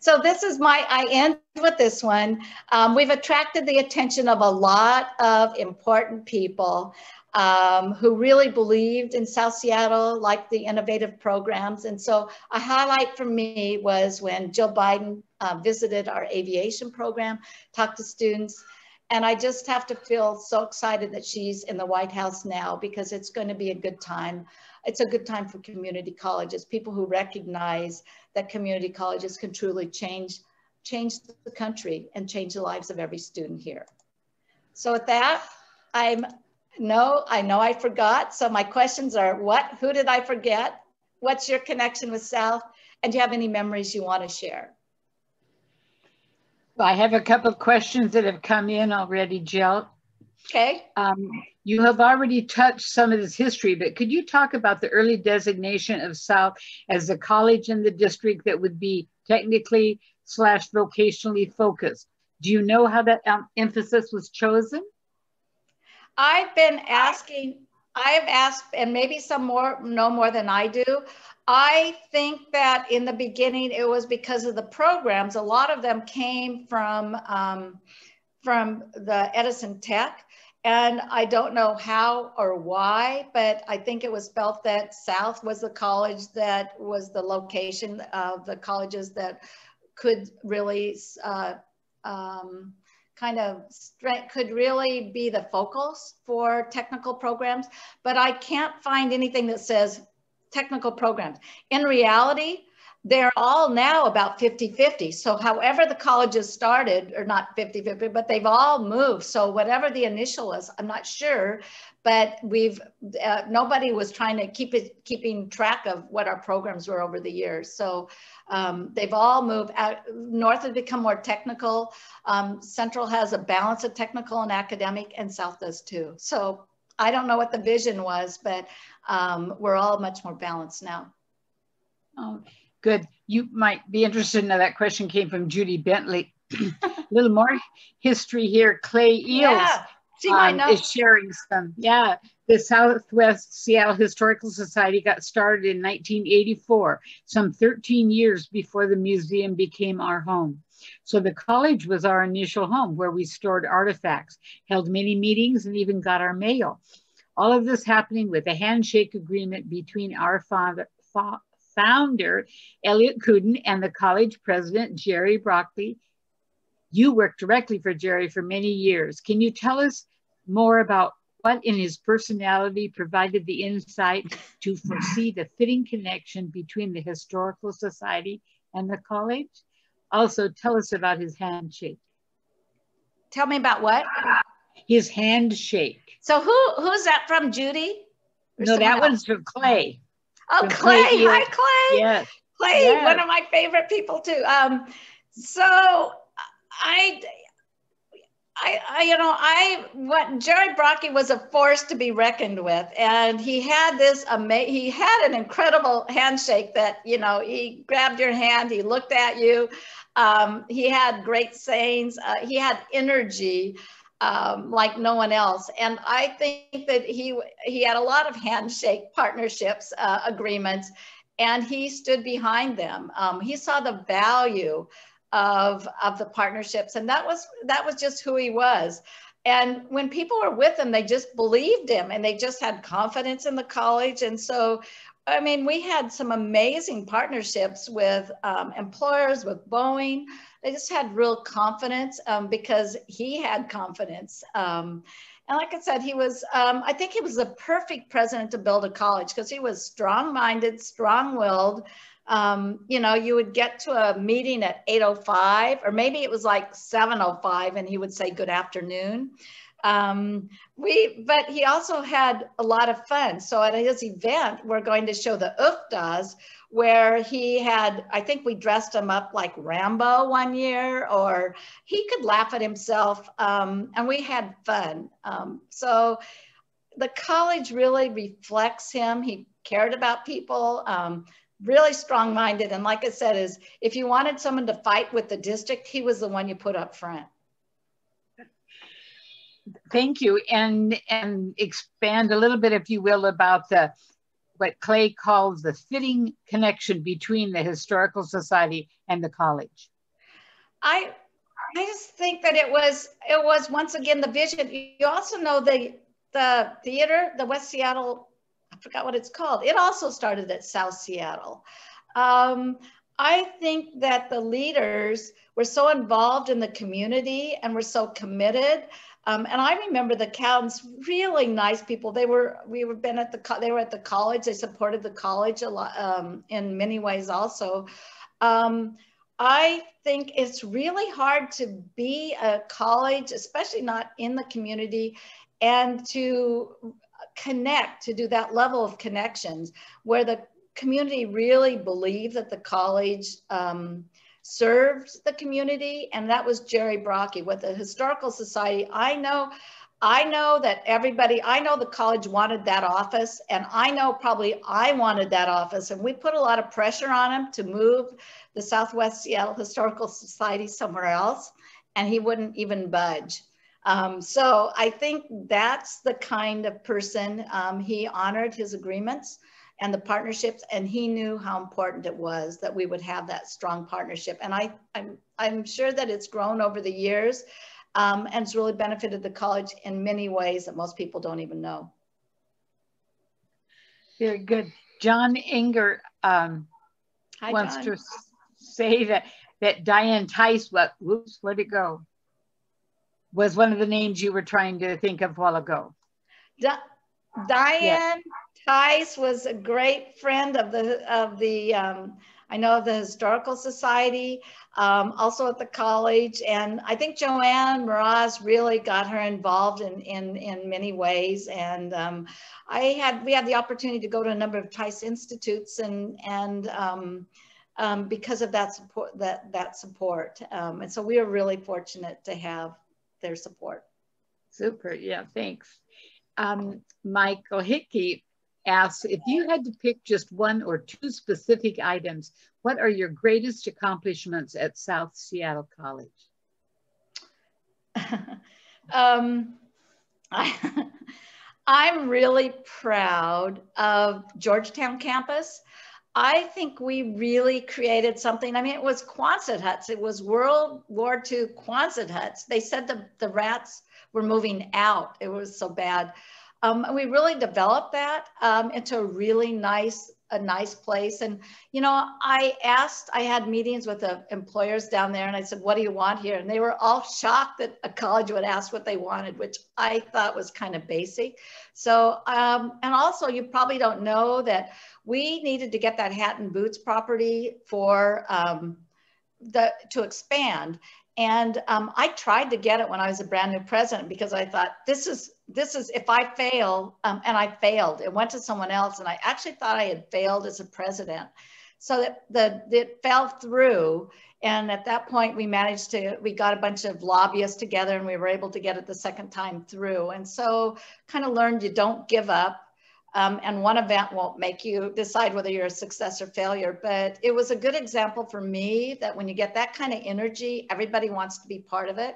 So this is my, I end with this one. Um, we've attracted the attention of a lot of important people um, who really believed in South Seattle, like the innovative programs. And so a highlight for me was when Jill Biden uh, visited our aviation program, talked to students, and I just have to feel so excited that she's in the White House now because it's going to be a good time it's a good time for community colleges, people who recognize that community colleges can truly change, change the country and change the lives of every student here. So with that, I'm no, I know I forgot. So my questions are what, who did I forget? What's your connection with South? And do you have any memories you want to share? Well, I have a couple of questions that have come in already, Jill. Okay. Um, you have already touched some of this history, but could you talk about the early designation of South as a college in the district that would be technically slash vocationally focused? Do you know how that um, emphasis was chosen? I've been asking, I've asked, and maybe some more know more than I do. I think that in the beginning it was because of the programs. A lot of them came from um, from the Edison Tech and I don't know how or why, but I think it was felt that South was the college that was the location of the colleges that could really uh, um, kind of could really be the focus for technical programs. But I can't find anything that says technical programs. In reality, they're all now about 50-50. So however the colleges started, or not 50-50, but they've all moved. So whatever the initial is, I'm not sure, but we've, uh, nobody was trying to keep it, keeping track of what our programs were over the years. So um, they've all moved out. North has become more technical. Um, Central has a balance of technical and academic and South does too. So I don't know what the vision was, but um, we're all much more balanced now. Good. You might be interested in that question came from Judy Bentley. a (clears throat) little more history here. Clay Eals yeah. See, um, is sharing some. Yeah, the Southwest Seattle Historical Society got started in 1984, some 13 years before the museum became our home. So the college was our initial home where we stored artifacts, held many meetings, and even got our mail. All of this happening with a handshake agreement between our father, fa founder, Elliot Kuden, and the college president, Jerry Brockey. You worked directly for Jerry for many years. Can you tell us more about what in his personality provided the insight to foresee the fitting connection between the Historical Society and the college? Also, tell us about his handshake. Tell me about what? His handshake. So who who's that from, Judy? no, that else? one's from Clay. Oh, Clay. Clay. Hi, Clay. Yes. Clay, yes. one of my favorite people too. Um, so I, I, I, you know, I what Jerry Brockey was a force to be reckoned with, and he had this amazing. He had an incredible handshake that you know he grabbed your hand, he looked at you. Um, he had great sayings. Uh, he had energy um, like no one else. And I think that he he had a lot of handshake partnerships uh, agreements, and he stood behind them. Um, he saw the value of of the partnerships, and that was that was just who he was. And when people were with him, they just believed him, and they just had confidence in the college. And so I mean, we had some amazing partnerships with um, employers, with Boeing, they just had real confidence um, because he had confidence. Um, and like I said, he was, um, I think he was the perfect president to build a college because he was strong minded, strong willed. Um, you know, you would get to a meeting at 8.05 or maybe it was like 7.05 and he would say good afternoon. Um, we, but he also had a lot of fun. So at his event, we're going to show the Uftas, where he had, I think we dressed him up like Rambo one year, or he could laugh at himself, um, and we had fun. Um, so the college really reflects him. He cared about people, um, really strong-minded, and like I said, is if you wanted someone to fight with the district, he was the one you put up front. Thank you, and and expand a little bit, if you will, about the what Clay calls the fitting connection between the Historical Society and the college? I I just think that it was it was once again the vision. You also know the the theater, the West Seattle, I forgot what it's called. It also started at South Seattle. Um, I think that the leaders were so involved in the community and were so committed um, and I remember the Cowdens, really nice people. They were, we were been at the, they were at the college. They supported the college a lot um, in many ways also. Um, I think it's really hard to be a college, especially not in the community, and to connect, to do that level of connections where the community really believe that the college um, served the community, and that was Jerry Brockey with the Historical Society. I know, I know that everybody, I know the college wanted that office, and I know probably I wanted that office, and we put a lot of pressure on him to move the Southwest Seattle Historical Society somewhere else, and he wouldn't even budge. Um, so I think that's the kind of person um, he honored his agreements and the partnerships and he knew how important it was that we would have that strong partnership and I, I'm, I'm sure that it's grown over the years um, and it's really benefited the college in many ways that most people don't even know. Very good. John Inger um, Hi, wants John. to say that, that Diane Tice, what, whoops, where'd it go? Was one of the names you were trying to think of a while ago. Di Diane. Tice was a great friend of the of the um, I know of the historical society, um, also at the college, and I think Joanne Mraz really got her involved in in, in many ways. And um, I had we had the opportunity to go to a number of Tice institutes, and and um, um, because of that support that that support, um, and so we are really fortunate to have their support. Super, yeah, thanks. Um, Michael Hickey asks, if you had to pick just one or two specific items, what are your greatest accomplishments at South Seattle College? (laughs) um, I, (laughs) I'm really proud of Georgetown campus. I think we really created something. I mean, it was Quonset huts. It was World War II Quonset huts. They said the, the rats were moving out. It was so bad. Um, and we really developed that um, into a really nice, a nice place. And, you know, I asked, I had meetings with the employers down there and I said, what do you want here? And they were all (laughs) shocked that a college would ask what they wanted, which I thought was kind of basic. So, um, and also you probably don't know that we needed to get that hat and boots property for um, the, to expand. And um, I tried to get it when I was a brand new president because I thought this is this is if I fail, um, and I failed. It went to someone else, and I actually thought I had failed as a president. So that the it fell through, and at that point we managed to we got a bunch of lobbyists together, and we were able to get it the second time through. And so kind of learned you don't give up. Um, and one event won't make you decide whether you're a success or failure. But it was a good example for me that when you get that kind of energy, everybody wants to be part of it.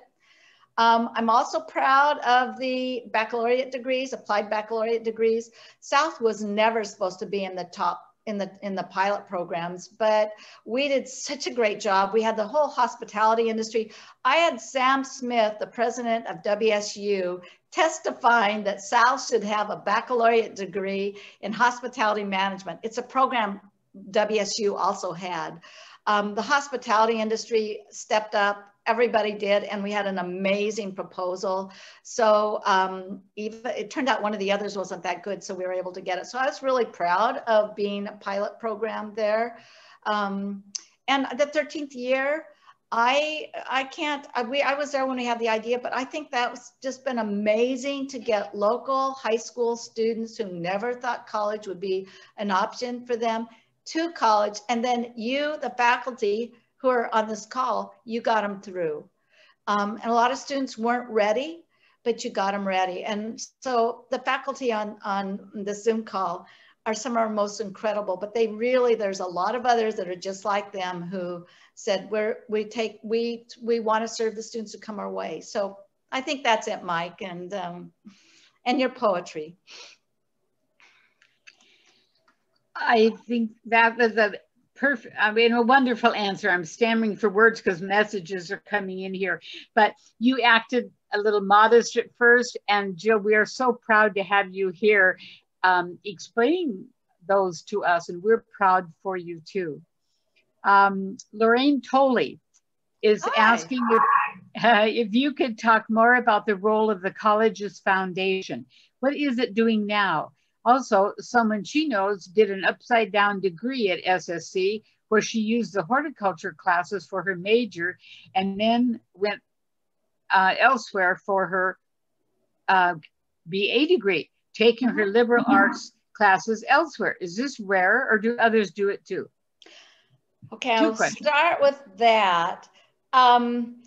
Um, I'm also proud of the baccalaureate degrees, applied baccalaureate degrees. South was never supposed to be in the top in the in the pilot programs but we did such a great job we had the whole hospitality industry i had sam smith the president of wsu testifying that South should have a baccalaureate degree in hospitality management. It's a program WSU also had. Um, the hospitality industry stepped up, everybody did, and we had an amazing proposal. So um, even, it turned out one of the others wasn't that good, so we were able to get it. So I was really proud of being a pilot program there. Um, and the 13th year, I I can't. I, we I was there when we had the idea, but I think that's just been amazing to get local high school students who never thought college would be an option for them to college, and then you, the faculty who are on this call, you got them through. Um, and a lot of students weren't ready, but you got them ready. And so the faculty on on the Zoom call are some of our most incredible, but they really there's a lot of others that are just like them who said we're we take we we want to serve the students who come our way. So I think that's it, Mike, and um, and your poetry. I think that was a perfect, I mean, a wonderful answer. I'm stammering for words because messages are coming in here. But you acted a little modest at first. And Jill, we are so proud to have you here um, explaining those to us. And we're proud for you too. Um, Lorraine Tolley is Hi. asking if, uh, (laughs) if you could talk more about the role of the college's foundation. What is it doing now? Also, someone she knows did an upside down degree at SSC where she used the horticulture classes for her major and then went uh, elsewhere for her uh, BA degree, taking her liberal arts classes elsewhere. Is this rare or do others do it too? Okay, Two I'll questions. start with that. Um,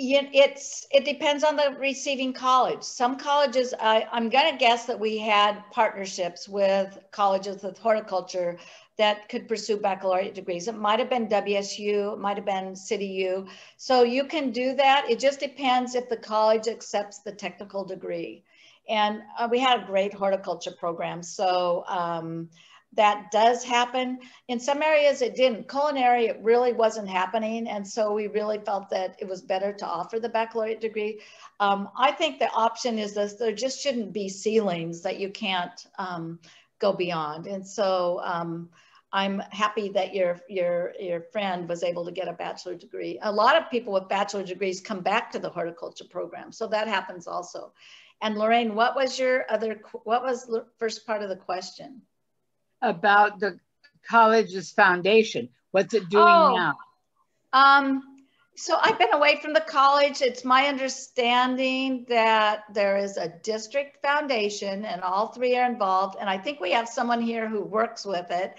it's it depends on the receiving college. Some colleges, I, I'm going to guess that we had partnerships with colleges with horticulture that could pursue baccalaureate degrees. It might have been WSU, it might have been City U. So you can do that. It just depends if the college accepts the technical degree. And uh, we had a great horticulture program. So um, that does happen. In some areas it didn't. Culinary, it really wasn't happening. And so we really felt that it was better to offer the baccalaureate degree. Um, I think the option is this, there just shouldn't be ceilings that you can't um, go beyond. And so um, I'm happy that your, your, your friend was able to get a bachelor degree. A lot of people with bachelor degrees come back to the horticulture program. So that happens also. And Lorraine, what was your other, what was the first part of the question? About the college's foundation. What's it doing oh, now? Um, so I've been away from the college. It's my understanding that there is a district foundation and all three are involved. And I think we have someone here who works with it.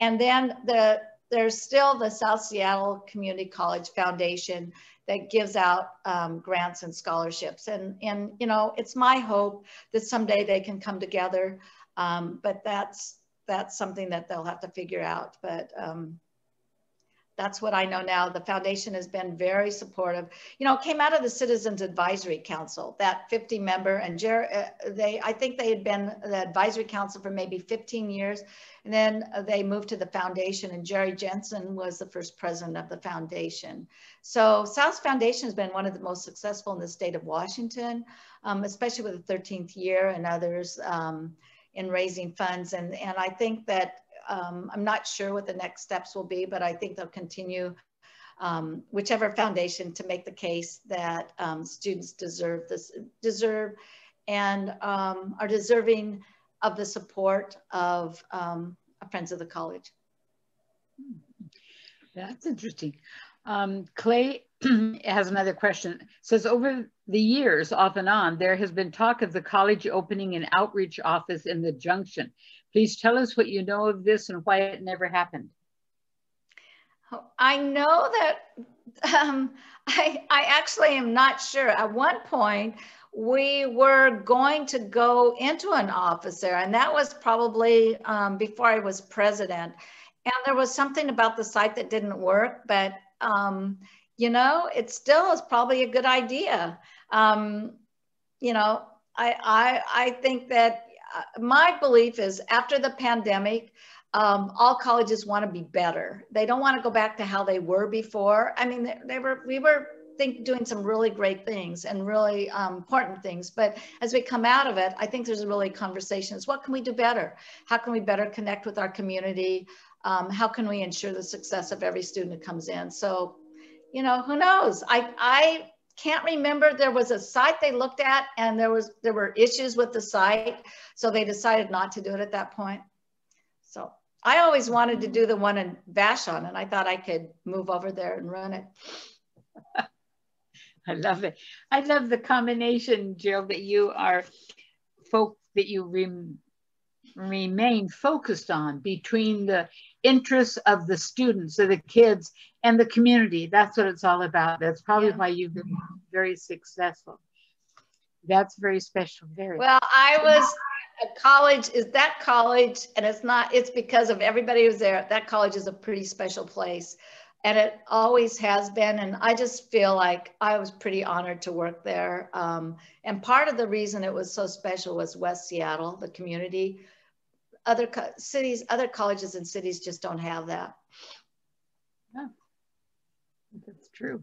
And then the there's still the South Seattle Community College Foundation that gives out um, grants and scholarships. And, and, you know, it's my hope that someday they can come together. Um, but that's, that's something that they'll have to figure out. But um, that's what I know now. The foundation has been very supportive. You know, came out of the Citizens Advisory Council, that 50 member, and Jer uh, they, I think they had been the advisory council for maybe 15 years, and then they moved to the foundation, and Jerry Jensen was the first president of the foundation. So South Foundation has been one of the most successful in the state of Washington, um, especially with the 13th year and others. Um, in raising funds. And, and I think that um, I'm not sure what the next steps will be, but I think they'll continue um, whichever foundation to make the case that um, students deserve this, deserve and um, are deserving of the support of um, Friends of the College. That's interesting. Um, Clay (clears throat) has another question. It says over the years, off and on, there has been talk of the college opening an outreach office in the junction. Please tell us what you know of this and why it never happened. I know that (laughs) um, I, I actually am not sure. At one point, we were going to go into an office there, and that was probably um, before I was president. And there was something about the site that didn't work, but um, you know, it still is probably a good idea. Um, you know, I, I, I think that uh, my belief is after the pandemic, um, all colleges want to be better. They don't want to go back to how they were before. I mean, they, they were, we were think doing some really great things and really um, important things. But as we come out of it, I think there's a really conversations. What can we do better? How can we better connect with our community? Um, how can we ensure the success of every student who comes in? So you know, who knows? I, I can't remember. There was a site they looked at and there was there were issues with the site. So they decided not to do it at that point. So I always wanted to do the one in Vashon and I thought I could move over there and run it. (laughs) I love it. I love the combination, Jill, that you are folk that you rem remain focused on between the interests of the students, of the kids, and the community. That's what it's all about. That's probably yeah. why you've been very successful. That's very special. Very well. I was at college. Is that college? And it's not. It's because of everybody who's there. That college is a pretty special place and it always has been. And I just feel like I was pretty honored to work there. Um, and part of the reason it was so special was West Seattle, the community. Other cities, other colleges and cities just don't have that. Yeah, that's true.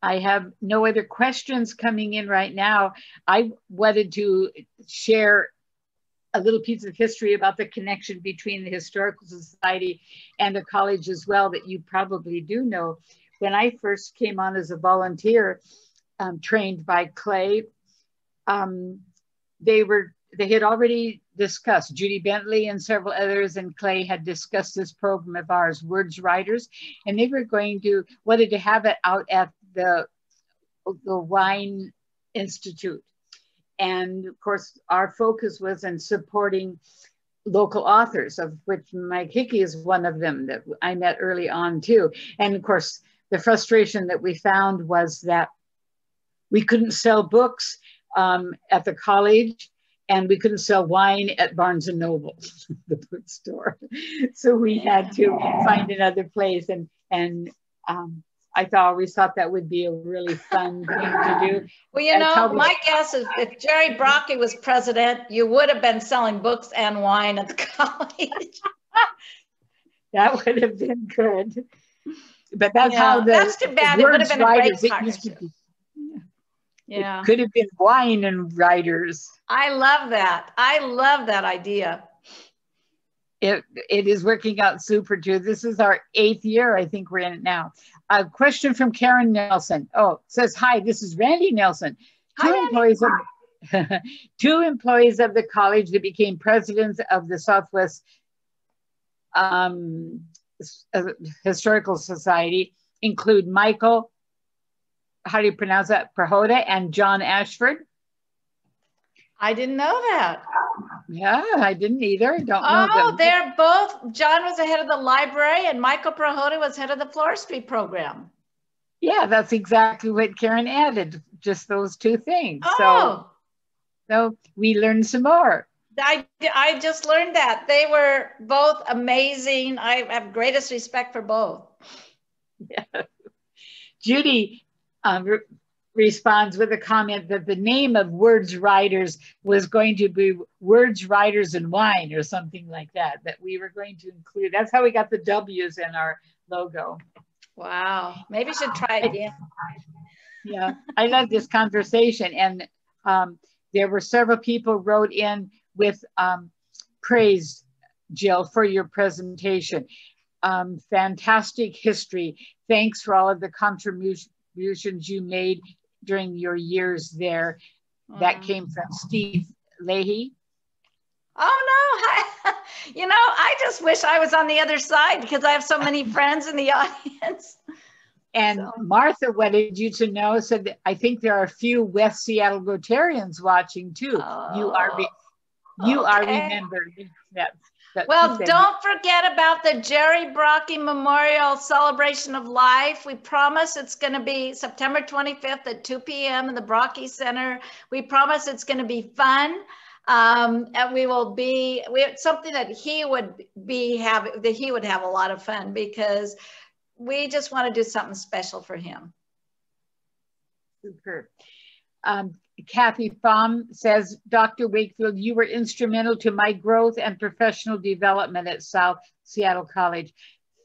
I have no other questions coming in right now. I wanted to share a little piece of history about the connection between the Historical Society and the college as well that you probably do know. When I first came on as a volunteer, um, trained by Clay, um, they were they had already discussed. Judy Bentley and several others and Clay had discussed this program of ours, Words Writers, and they were going to wanted to have it out at the the Wine Institute. And of course, our focus was in supporting local authors, of which Mike Hickey is one of them that I met early on too. And of course, the frustration that we found was that we couldn't sell books um, at the college and we couldn't sell wine at Barnes and Noble, (laughs) the bookstore. So we had to find another place and, and um, I thought, always thought that would be a really fun thing to do. Well, you know, my guess is if Jerry Brockey was president, you would have been selling books and wine at the (laughs) college. that would have been good. But that's yeah, how the that's too bad. It would have been a great partnership. Yeah. It could have been wine and writers. I love that. I love that idea. It, it is working out super too. This is our eighth year. I think we're in it now. A question from Karen Nelson. Oh, says, hi, this is Randy Nelson. Two hi, employees of (laughs) two employees of the college that became presidents of the Southwest um, uh, Historical Society include Michael, how do you pronounce that, Prahoda and John Ashford. I didn't know that. Yeah, I didn't either. Don't oh, know. Oh, they're both. John was the head of the library, and Michael Prahoda was head of the floristry program. Yeah, that's exactly what Karen added. Just those two things. Oh. So, so we learned some more. I, I just learned that they were both amazing. I have greatest respect for both. (laughs) Yeah. Judy um, responds with a comment that the name of Words Writers was going to be Words Writers and Wine or something like that, that we were going to include. That's how we got the W's in our logo. Wow. Maybe should try it again. yeah, I love this conversation. And um, there were several people wrote in with um, praise, Jill, for your presentation. Um, fantastic history. Thanks for all of the contributions you made during your years there. That mm. came from Steve Leahy. Oh no, (laughs) you know, I just wish I was on the other side because I have so many (laughs) friends in the audience. And so. Martha wanted you to know, said I think there are a few West Seattle Rotarians watching too. Oh, you are, you okay. are remembered. Well, don't forget about the Jerry Brockey Memorial Celebration of Life. We promise it's going to be September 25th at 2 p.m. in the Brockey Center. We promise it's going to be fun. Um, and we will be we something that he would be have that he would have a lot of fun because we just want to do something special for him. Super. Um, Kathy Thom says, Dr. Wakefield, you were instrumental to my growth and professional development at South Seattle College.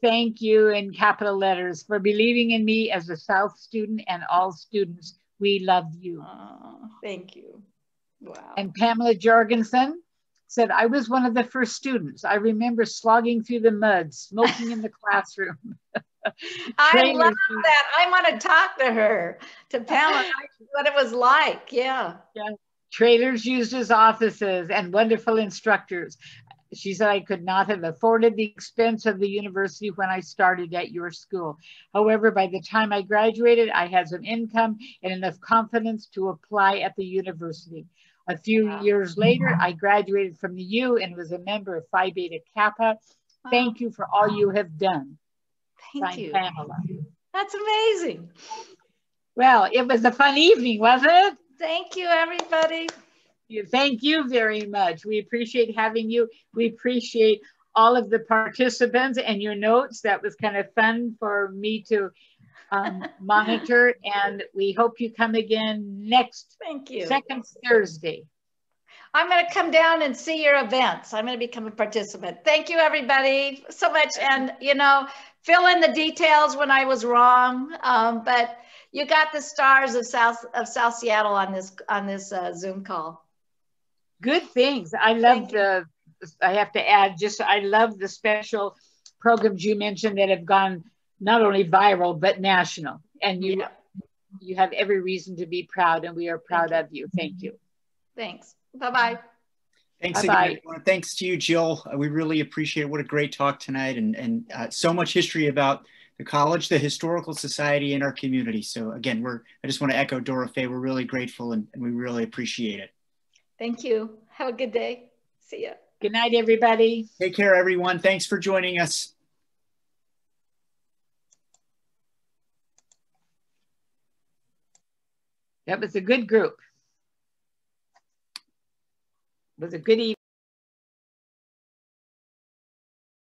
Thank you in capital letters for believing in me as a South student and all students. We love you. Oh, thank you. Wow. And Pamela Jorgensen said, I was one of the first students. I remember slogging through the mud, smoking in the (laughs) classroom. I love that. I want to talk to her, to Pamela, (laughs) what it was like. Yeah. Yeah. Trailers used as offices and wonderful instructors. she said, I could not have afforded the expense of the university when I started at your school. However, by the time I graduated, I had some income and enough confidence to apply at the university. A few wow. years later, mm-hmm. I graduated from the U and was a member of Phi Beta Kappa. Wow. Thank you for all you have done. Thank you. Pamela. That's amazing. Well, it was a fun evening, wasn't it? Thank you, everybody. Thank you very much. We appreciate having you. We appreciate all of the participants and your notes. That was kind of fun for me to um, (laughs) monitor. And we hope you come again next Thank you. second Thursday. I'm going to come down and see your events. I'm going to become a participant. Thank you, everybody, so much. And, you know, fill in the details when I was wrong. Um, but you got the stars of South of South Seattle on this on this uh, Zoom call. Good things. I love the. I have to add, just I love the special programs you mentioned that have gone not only viral but national, and you yeah. you have every reason to be proud, and we are proud of you. Thank you. Thanks. Bye bye. Thanks Bye-bye. again. Thanks to you, Jill. Uh, we really appreciate it. What a great talk tonight, and and uh, so much history about the college, the historical society, and our community. So again, we're I just want to echo Dora Faye. We're really grateful, and, and we really appreciate it. Thank you. Have a good day. See ya. Good night, everybody. Take care, everyone. Thanks for joining us. That was a good group. Was a good evening.